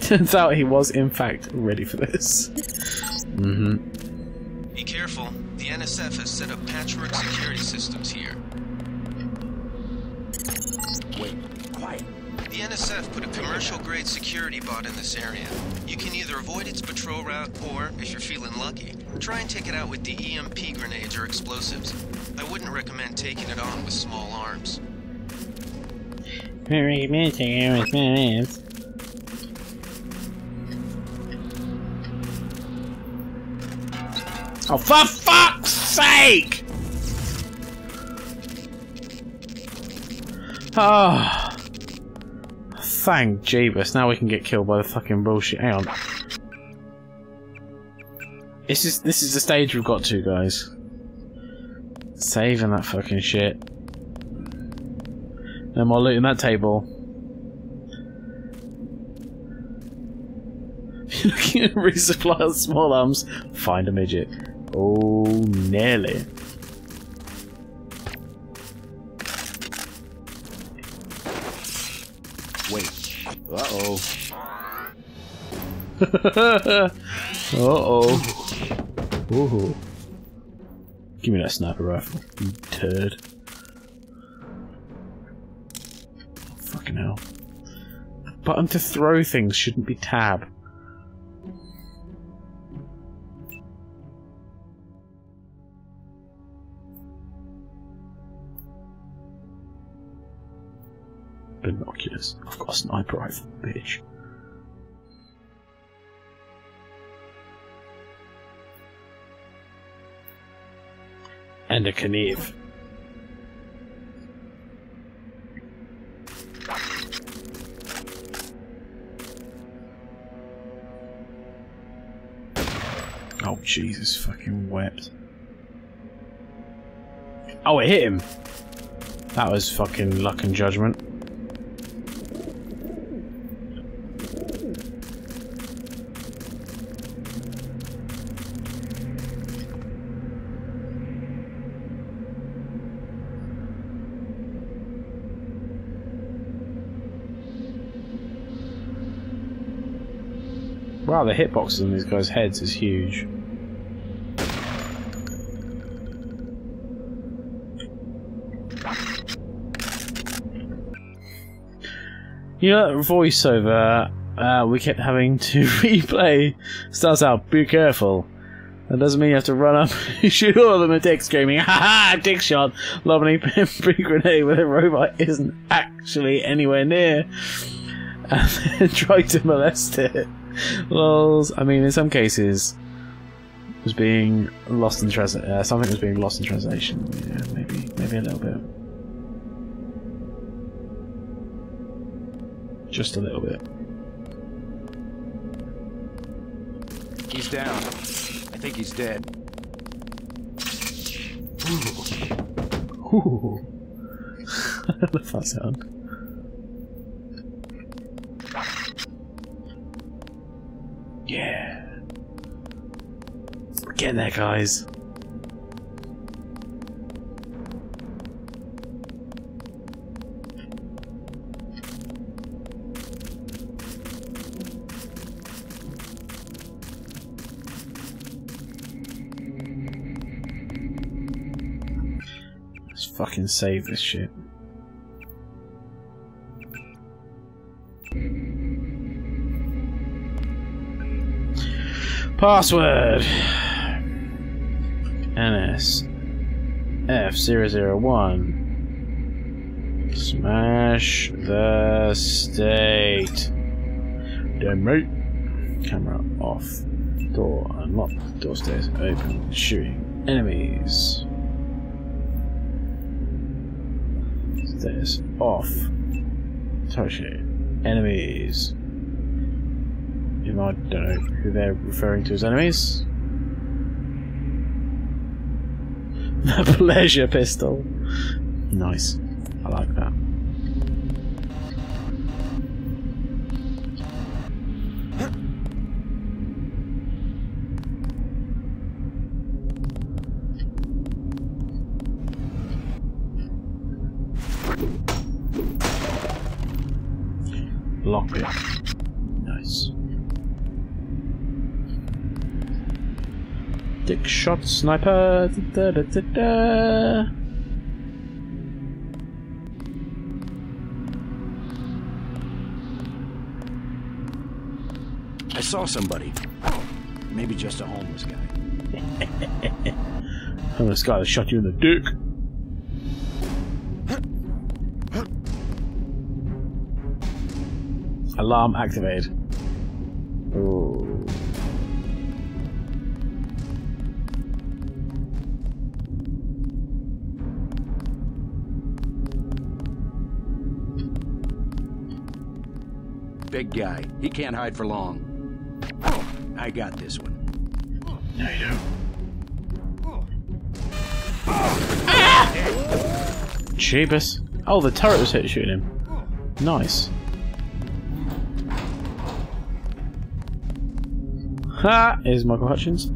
Turns out he was in fact ready for this. Mm-hmm. Be careful. The NSF has set up patchwork security systems here. Wait, quiet. The NSF put a commercial-grade security bot in this area. You can either avoid its patrol route or, if you're feeling lucky, try and take it out with the EMP grenades or explosives. I wouldn't recommend taking it on with small arms. Oh, for fuck's sake! Oh. Thank Jeebus, now we can get killed by the fucking bullshit. Hang on. This is this is the stage we've got to, guys. Saving that fucking shit. No more looting that table. You're Looking at resupply of small arms. Find a midget. Oh, nearly. Wait. Uh-oh. Uh-oh. Ooh. Give me that sniper rifle, you turd. Fucking hell. The button to throw things shouldn't be tab. Binoculars. I've got a sniper rifle, bitch. And a Kneve. Oh, Jesus fucking wept. Oh, it hit him! That was fucking luck and judgment. Wow, the hitboxes on these guys' heads is huge. You know that voiceover uh, we kept having to replay starts out, be careful. That doesn't mean you have to run up and shoot all of them a dick screaming, ha ha, dick shot, a free grenade when a robot isn't actually anywhere near. And then try to molest it. Lols. I mean, in some cases, was being lost in translation. Uh, something was being lost in translation. Yeah, maybe, maybe a little bit. Just a little bit. He's down. I think he's dead. Ooh. Ooh. I love that sound. Yeah. We're getting there, guys. Let's fucking save this shit. Password NS F001 Smash the state. Damn right. Camera off. Door unlocked. Door stays open. Shooting enemies. Stairs off. Touch it. Enemies. Know, I don't know uh, who they're referring to as enemies. The pleasure pistol. Nice. I like that. Shot sniper. Da, da, da. I saw somebody. Maybe just a homeless guy. Homeless guy that shot you in the dick. Alarm activated. Big guy. He can't hide for long. I got this one. No, you don't. Cheapest. Oh, the turret was hit shooting him. Nice. Ha! Here's Michael Hutchence.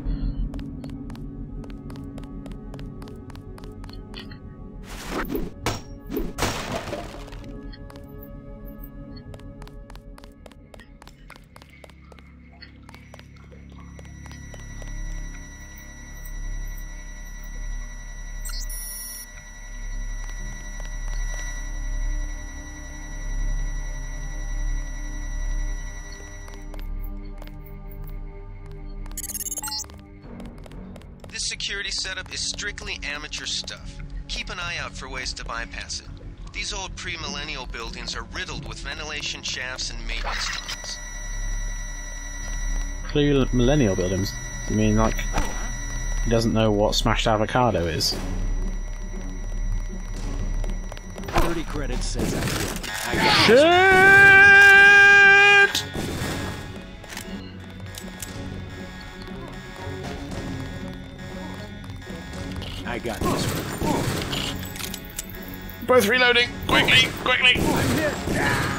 Strictly amateur stuff. Keep an eye out for ways to bypass it. These old pre-millennial buildings are riddled with ventilation shafts and maintenance tunnels. Clear millennial buildings. You mean like he doesn't know what smashed avocado is? 30 credits says I. I got Shit! I got this. Both reloading! Quickly! Quickly!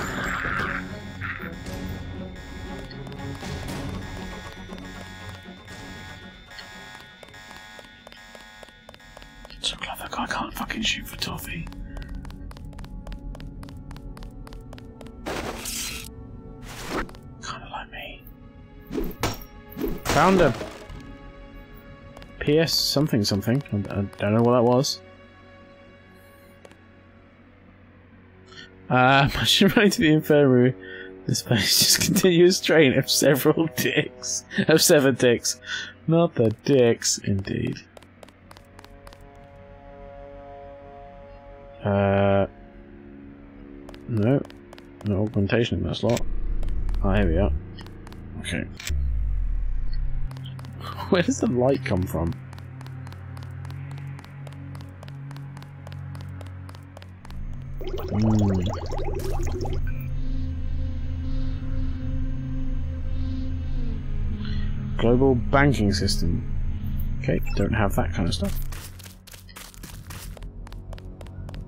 PS something something. I I don't know what that was. Uh, mushroom running to the infirmary. This place just continuous train of several dicks. Of seven dicks. Not the dicks, indeed. Uh. No. No augmentation in that slot. Ah, here we are. Okay. Where does the light come from? Mm. Global banking system. Okay, don't have that kind of stuff.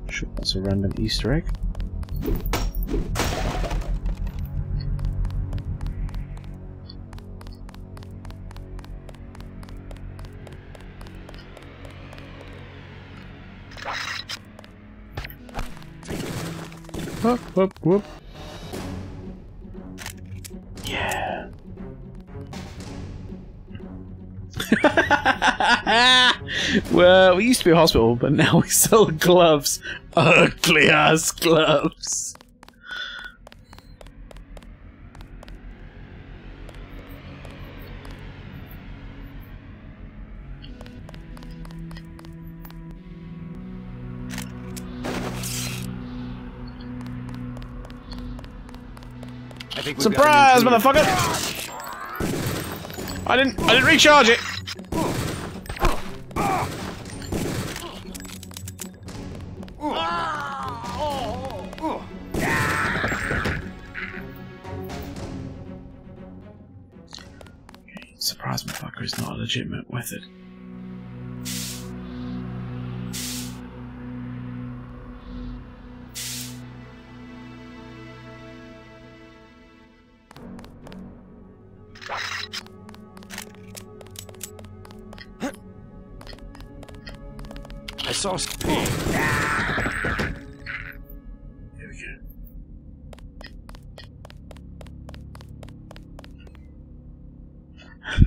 Sure, that's a random Easter egg. Whoop, whoop, whoop. Yeah. well, we used to be a hospital, but now we sell gloves. Ugly ass gloves. Motherfucker! I didn't. I didn't recharge it. Surprise, motherfucker is not a legitimate method. Go.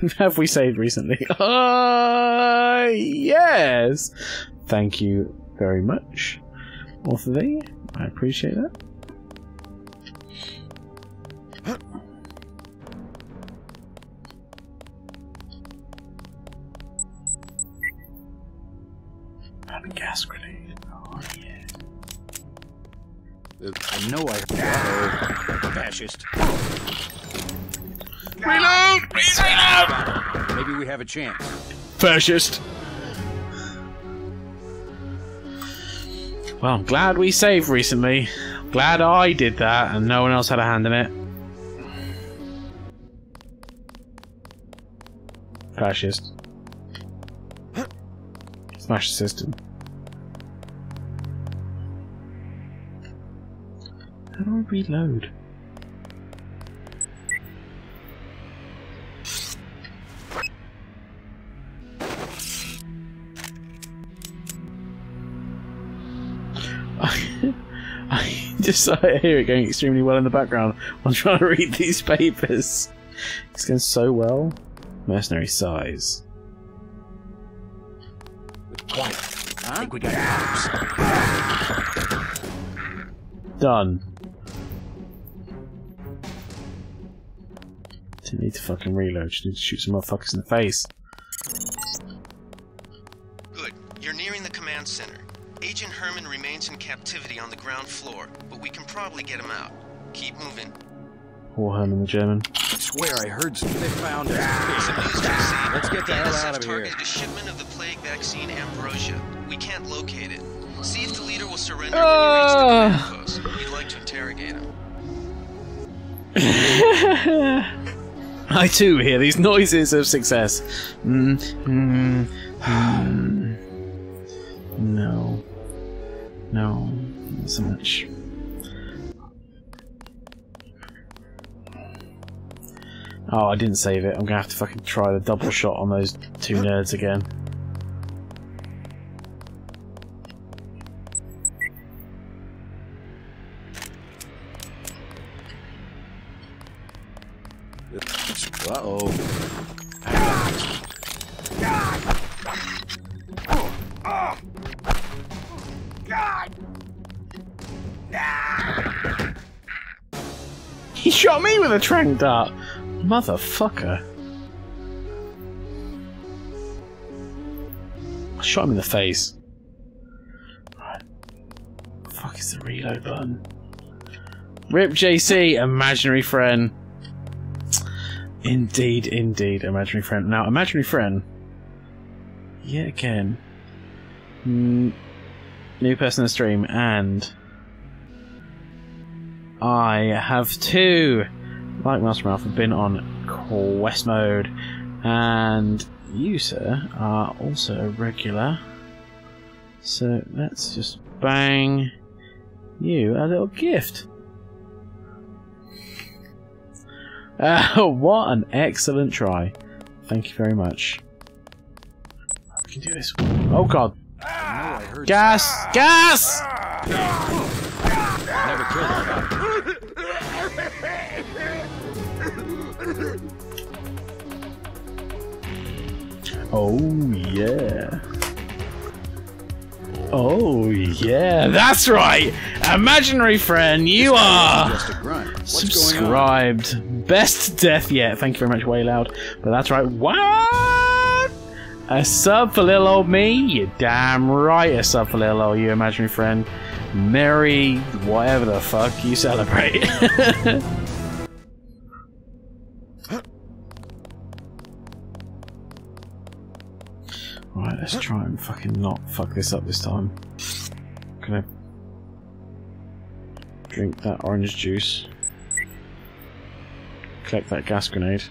Have we saved recently? Uh, yes. Thank you very much, Author. I appreciate that. Chance. Fascist. Well, I'm glad we saved recently. Glad I did that and no one else had a hand in it. Fascist. Smash the system. How do I reload? just I hear it going extremely well in the background. I'm trying to read these papers. It's going so well. Mercenary size. Quiet. I think we got cops. Done. Didn't need to fucking reload. Just need to shoot some motherfuckers in the face. Agent Hermann remains in captivity on the ground floor, but we can probably get him out. Keep moving. Warhammer the German. I swear I heard some. They found Some us. news, JC. Let's get the hell out of here. targeted a shipment of the plague vaccine Ambrosia. We can't locate it. See if the leader will surrender when you reach the command post. You'd like to interrogate him. I too hear these noises of success. Mm, mm, mm. No. No. Not so much. Oh, I didn't save it. I'm gonna have to fucking try the double shot on those two nerds again. With a trank dart! Motherfucker. I shot him in the face. Right. Fuck is the reload button? Rip JC, imaginary friend. Indeed, indeed, imaginary friend. Now, imaginary friend. Yet again. New person in the stream, and I have two, like Master Mouth, have been on quest mode, and you, sir, are also a regular. So let's just bang you a little gift. Uh, what an excellent try. Thank you very much. We can do this. Oh god. Gas! Gas! Never killed Oh yeah. Oh yeah, that's right. Imaginary friend, you are Just a grunt. What's going on? subscribed. Best death yet. Thank you very much, Way Loud. But that's right. What? A sub for little old me? You damn right. A sub for little old you, imaginary friend. Merry whatever the fuck you celebrate. Right, let's try and fucking not fuck this up this time. Gonna drink that orange juice. Collect that gas grenade.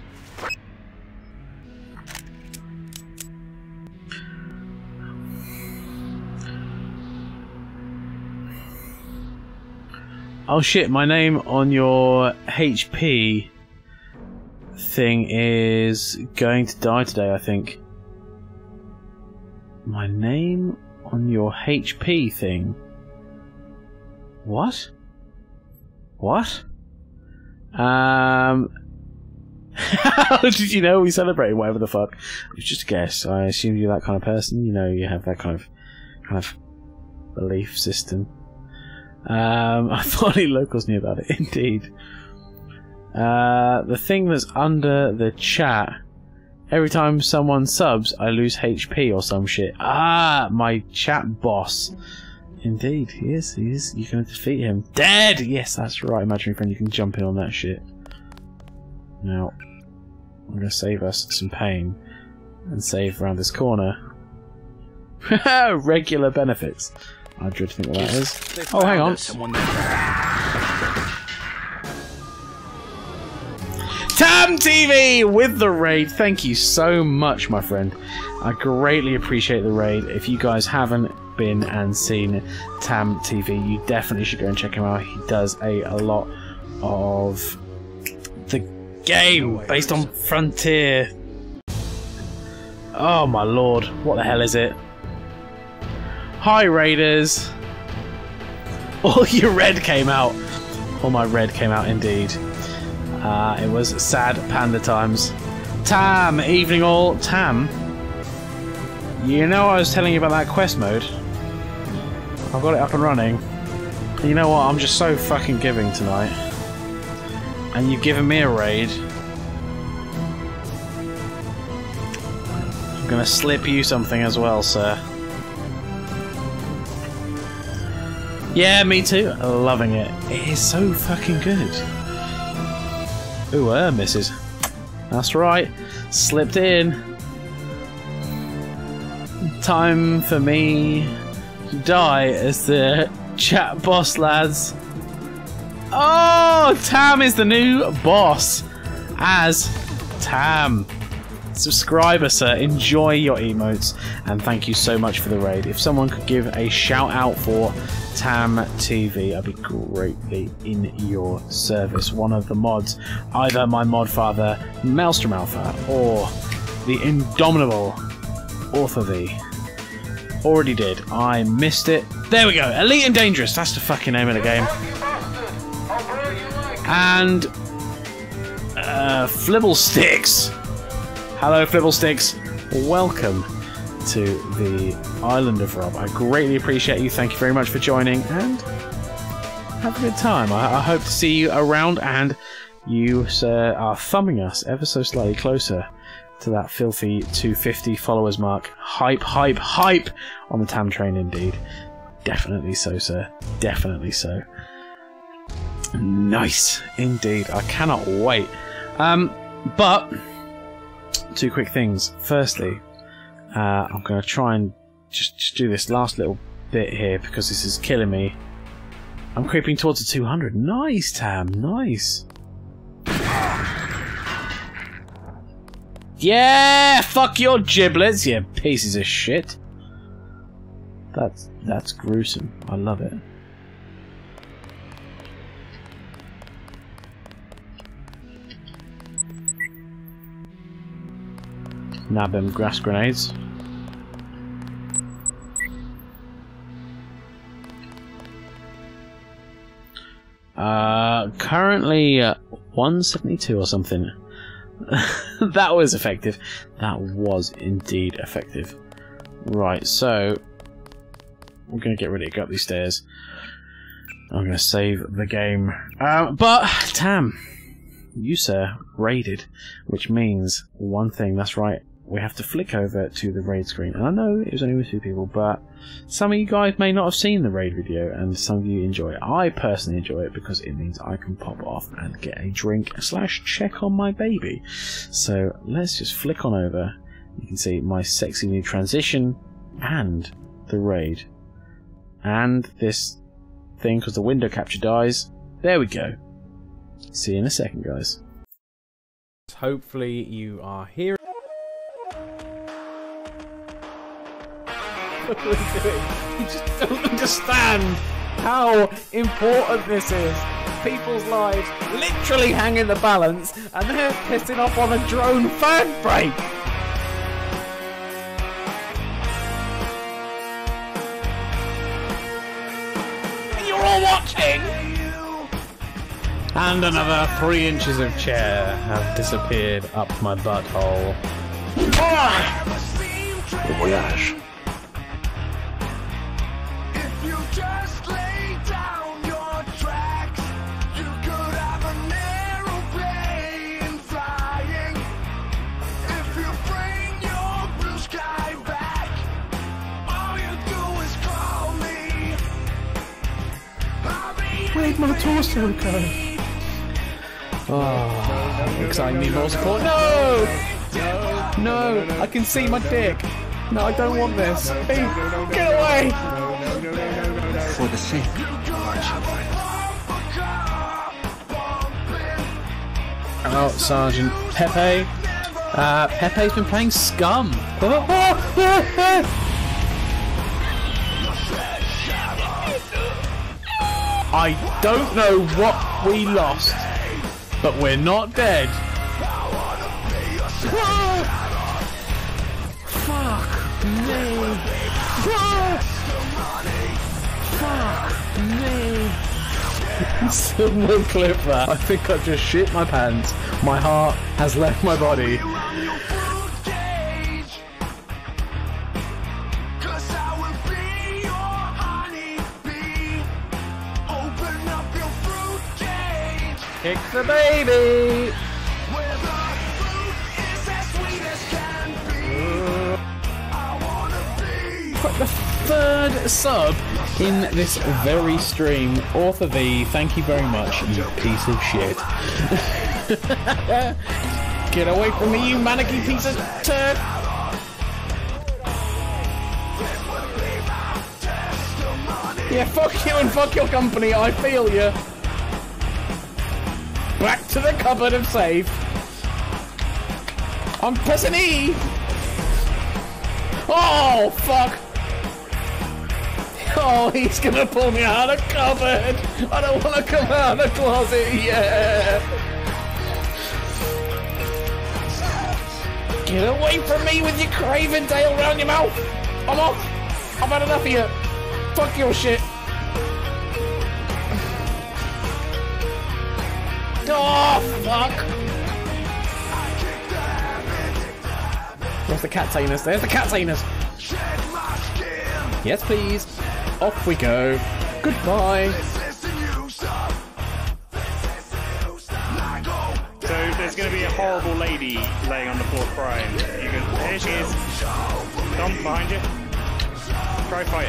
Oh shit, my name on your HP thing is going to die today, I think. My name on your HP thing? What? What? Um. How did you know we celebrated whatever the fuck? It was just a guess. I assume you're that kind of person. You know, you have that kind of kind of belief system. Um, I thought only locals knew about it. Indeed. Uh, the thing that's under the chat. Every time someone subs, I lose HP or some shit. Ah, my chat boss. Indeed, he is. He is. You can defeat him. Dead. Yes, that's right. Imaginary friend, you can jump in on that shit. Now, I'm gonna save us some pain and save around this corner. Regular benefits. I dread to think what that is. Oh, hang on. Tam TV with the raid. Thank you so much, my friend. I greatly appreciate the raid. If you guys haven't been and seen Tam TV, you definitely should go and check him out. He does a, a lot of the game based on Frontier. Oh my lord, what the hell is it? Hi Raiders! All oh, your red came out. All my red came out indeed. Uh, it was sad panda times. Tam, evening all. Tam, you know I was telling you about that quest mode? I've got it up and running. You know what? I'm just so fucking giving tonight. And you've given me a raid. I'm gonna slip you something as well, sir. Yeah, me too. Loving it. It is so fucking good. Ooh, uh, misses. That's right. Slipped in. Time for me to die as the chat boss, lads. Oh, Tam is the new boss as Tam. Subscriber, sir. Enjoy your emotes, and thank you so much for the raid. If someone could give a shout out for Tam TV, I'd be greatly in your service. One of the mods, either my mod father, Maelstrom Alpha, or the indomitable Author V. Already did. I missed it. There we go. Elite and Dangerous. That's the fucking name of the game. And uh, Flibble Sticks. Hello, Flibble Sticks. Welcome to the island of Rob. I greatly appreciate you. Thank you very much for joining and have a good time. I, I hope to see you around and you, sir, are thumbing us ever so slightly closer to that filthy 250 followers mark. Hype, hype, hype on the Tam train indeed. Definitely so, sir. Definitely so. Nice, indeed. I cannot wait. Um, But two quick things. Firstly, uh, I'm going to try and just, just do this last little bit here because this is killing me. I'm creeping towards the 200. Nice, Tam. Nice. Yeah, fuck your giblets, you pieces of shit. That's that's gruesome. I love it. Nab them grass grenades. Uh, currently uh, 172 or something. that was effective. That was indeed effective. Right, so we're going to get ready to go up these stairs. I'm going to save the game. Um, but, Tam, you, sir, raided, which means one thing, that's right, we have to flick over to the raid screen. And I know it was only with two people, but some of you guys may not have seen the raid video, and some of you enjoy it. I personally enjoy it because it means I can pop off and get a drink slash check on my baby. So let's just flick on over. You can see my sexy new transition and the raid. And this thing, because the window capture dies. There we go. See you in a second, guys. Hopefully you are here. You just don't understand how important this is. People's lives literally hang in the balance, and they're pissing off on a drone fan break. And You're all watching. And another three inches of chair have disappeared up my butthole. Bon voyage. Where'd my torso go? Oh, looks I need more support. No! No! I can see my dick. No, I don't want this. Hey, get away! For the sake of Oh, Sergeant Pepe. Uh, Pepe's been playing Scum. I don't know what we lost, but we're not dead. Fuck me. Fuck me. Someone clip that. I think I've just shit my pants. My heart has left my body. Baby! The third sub in this very stream. Author V, thank you very much, you piece of shit. Get away from me, you mannequin piece of turd! Yeah, fuck you and fuck your company, I feel you. Back to the cupboard and safe. I'm pressing E. Oh, fuck. Oh, he's gonna pull me out of the cupboard. I don't want to come out of the closet yet. Get away from me with your craven tail around your mouth. I'm off. I've had enough of you. Fuck your shit. Oh, fuck! Where's the cat anus? There's the cat anus! Yes, please. Off we go. Goodbye. So there's going to be a horrible lady laying on the floor crying. You can, here she is. Tom, behind you. Try fight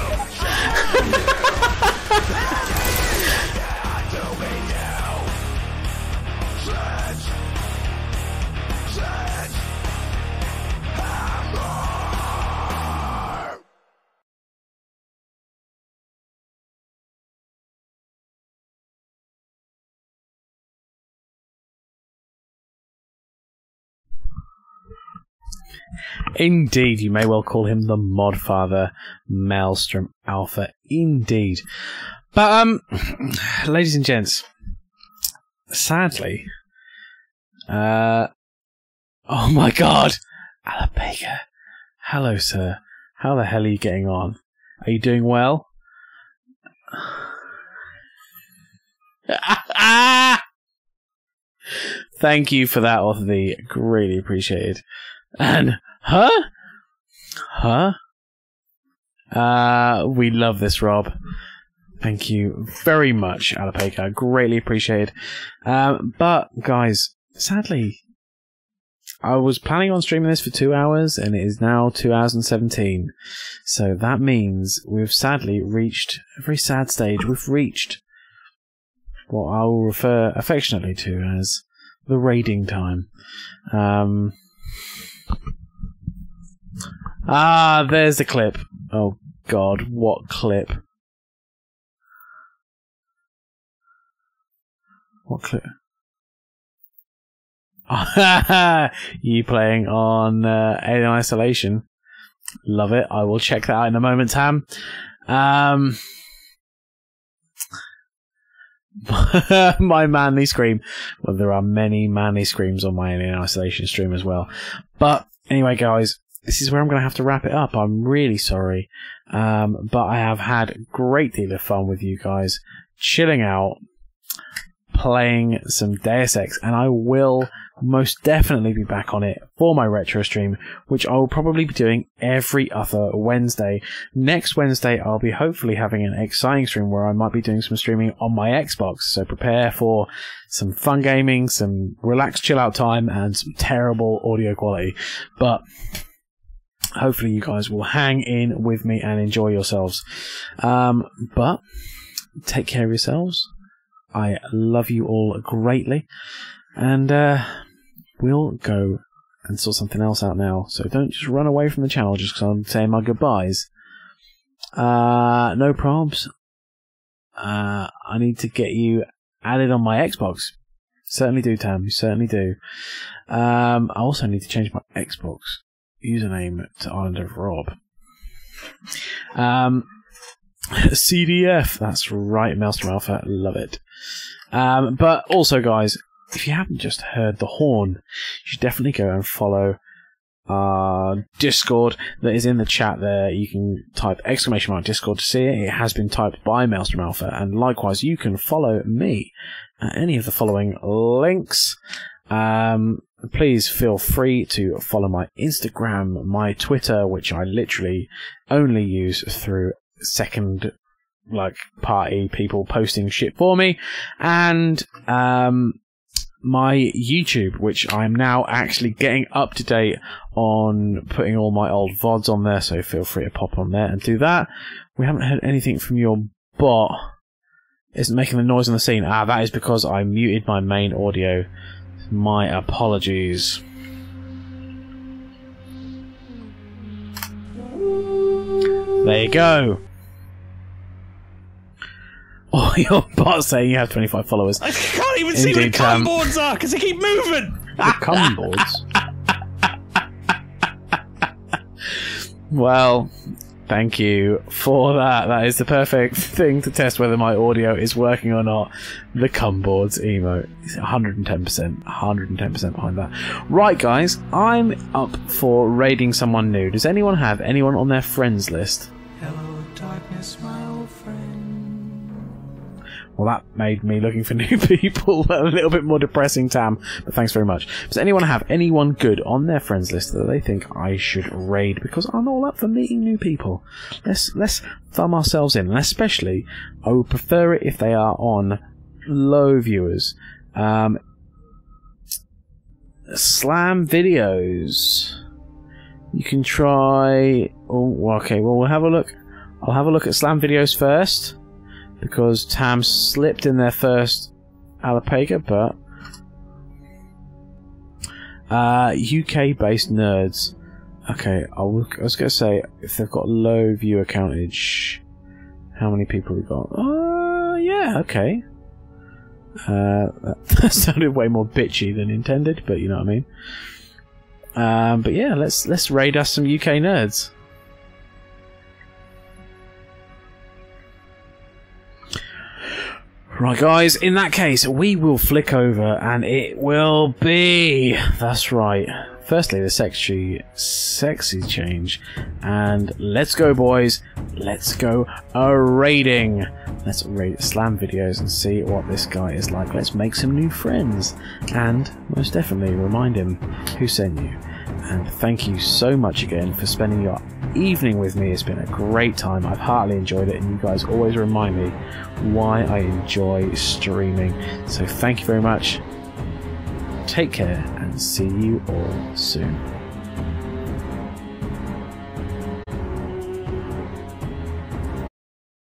Indeed, you may well call him the mod father, Maelstrom Alpha. Indeed. But, um, ladies and gents, sadly, uh, oh my god, Alabega. Hello, sir. How the hell are you getting on? Are you doing well? Thank you for that, Author the Greatly appreciated. And huh? Huh? Uh, we love this, Rob. Thank you very much, Alapeka. Greatly appreciated. Um, but guys, sadly, I was planning on streaming this for two hours, and it is now 2017. So that means we've sadly reached a very sad stage. We've reached what I will refer affectionately to as the raiding time. Um, Ah, there's the clip. Oh god, what clip? What clip? you playing on uh, Alien Isolation. Love it. I will check that out in a moment, Tam. Um, my manly scream. Well, there are many manly screams on my Alien Isolation stream as well. But anyway, guys, this is where I'm going to have to wrap it up. I'm really sorry. Um, but I have had a great deal of fun with you guys, chilling out, playing some Deus Ex, and I will most definitely be back on it for my retro stream, which I will probably be doing every other Wednesday. Next Wednesday, I'll be hopefully having an exciting stream where I might be doing some streaming on my Xbox. So prepare for some fun gaming, some relaxed chill out time, and some terrible audio quality. But hopefully you guys will hang in with me and enjoy yourselves. Um, but take care of yourselves. I love you all greatly, and uh, we'll go and sort something else out now. So don't just run away from the channel just because I'm saying my goodbyes. Uh, no probs. Uh, I need to get you added on my Xbox. Certainly do, Tam. You certainly do. Um, I also need to change my Xbox username to Island of Rob. Um, CDF, that's right, Maelstrom Alpha, love it. Um, but also, guys, if you haven't just heard the horn, you should definitely go and follow our Discord that is in the chat there. You can type exclamation mark Discord to see it. It has been typed by Maelstrom Alpha, and likewise, you can follow me at any of the following links. Um, please feel free to follow my Instagram, my Twitter, which I literally only use through second like party people posting shit for me, and um, my YouTube, which I'm now actually getting up to date on putting all my old VODs on there, so feel free to pop on there and do that. We haven't heard anything from your bot. Isn't making the noise on the scene. Ah, that is because I muted my main audio my apologies. There you go. Oh, your bot saying you have 25 followers. I can't even see where the cum boards are because they keep moving. The cum boards? well, Thank you for that. That is the perfect thing to test whether my audio is working or not. The cumboards emote. 110%. 110% behind that. Right, guys, I'm up for raiding someone new. Does anyone have anyone on their friends list? Hello, darkness. Well, that made me looking for new people a little bit more depressing, Tam. But thanks very much. Does anyone have anyone good on their friends list that they think I should raid? Because I'm all up for meeting new people. Let's let's thumb ourselves in, and especially I would prefer it if they are on low viewers. Um, slam videos. You can try. Oh, okay. Well, we'll have a look. I'll have a look at Slam videos first because Tam slipped in their first Alapega, but uh, UK-based nerds. Okay, I was going to say if they've got low viewer countage, how many people we got? Uh, yeah, okay. Uh, that sounded way more bitchy than intended, but you know what I mean. Um, but yeah, let's let's raid us some UK nerds. Right, guys, in that case, we will flick over and it will be. That's right. Firstly, the sexy, sexy change. And let's go, boys. Let's go a raiding. Let's raid slam videos and see what this guy is like. Let's make some new friends. And most definitely remind him who sent you. And thank you so much again for spending your evening with me. It's been a great time. I've heartily enjoyed it, and you guys always remind me why I enjoy streaming. So thank you very much. Take care and see you all soon.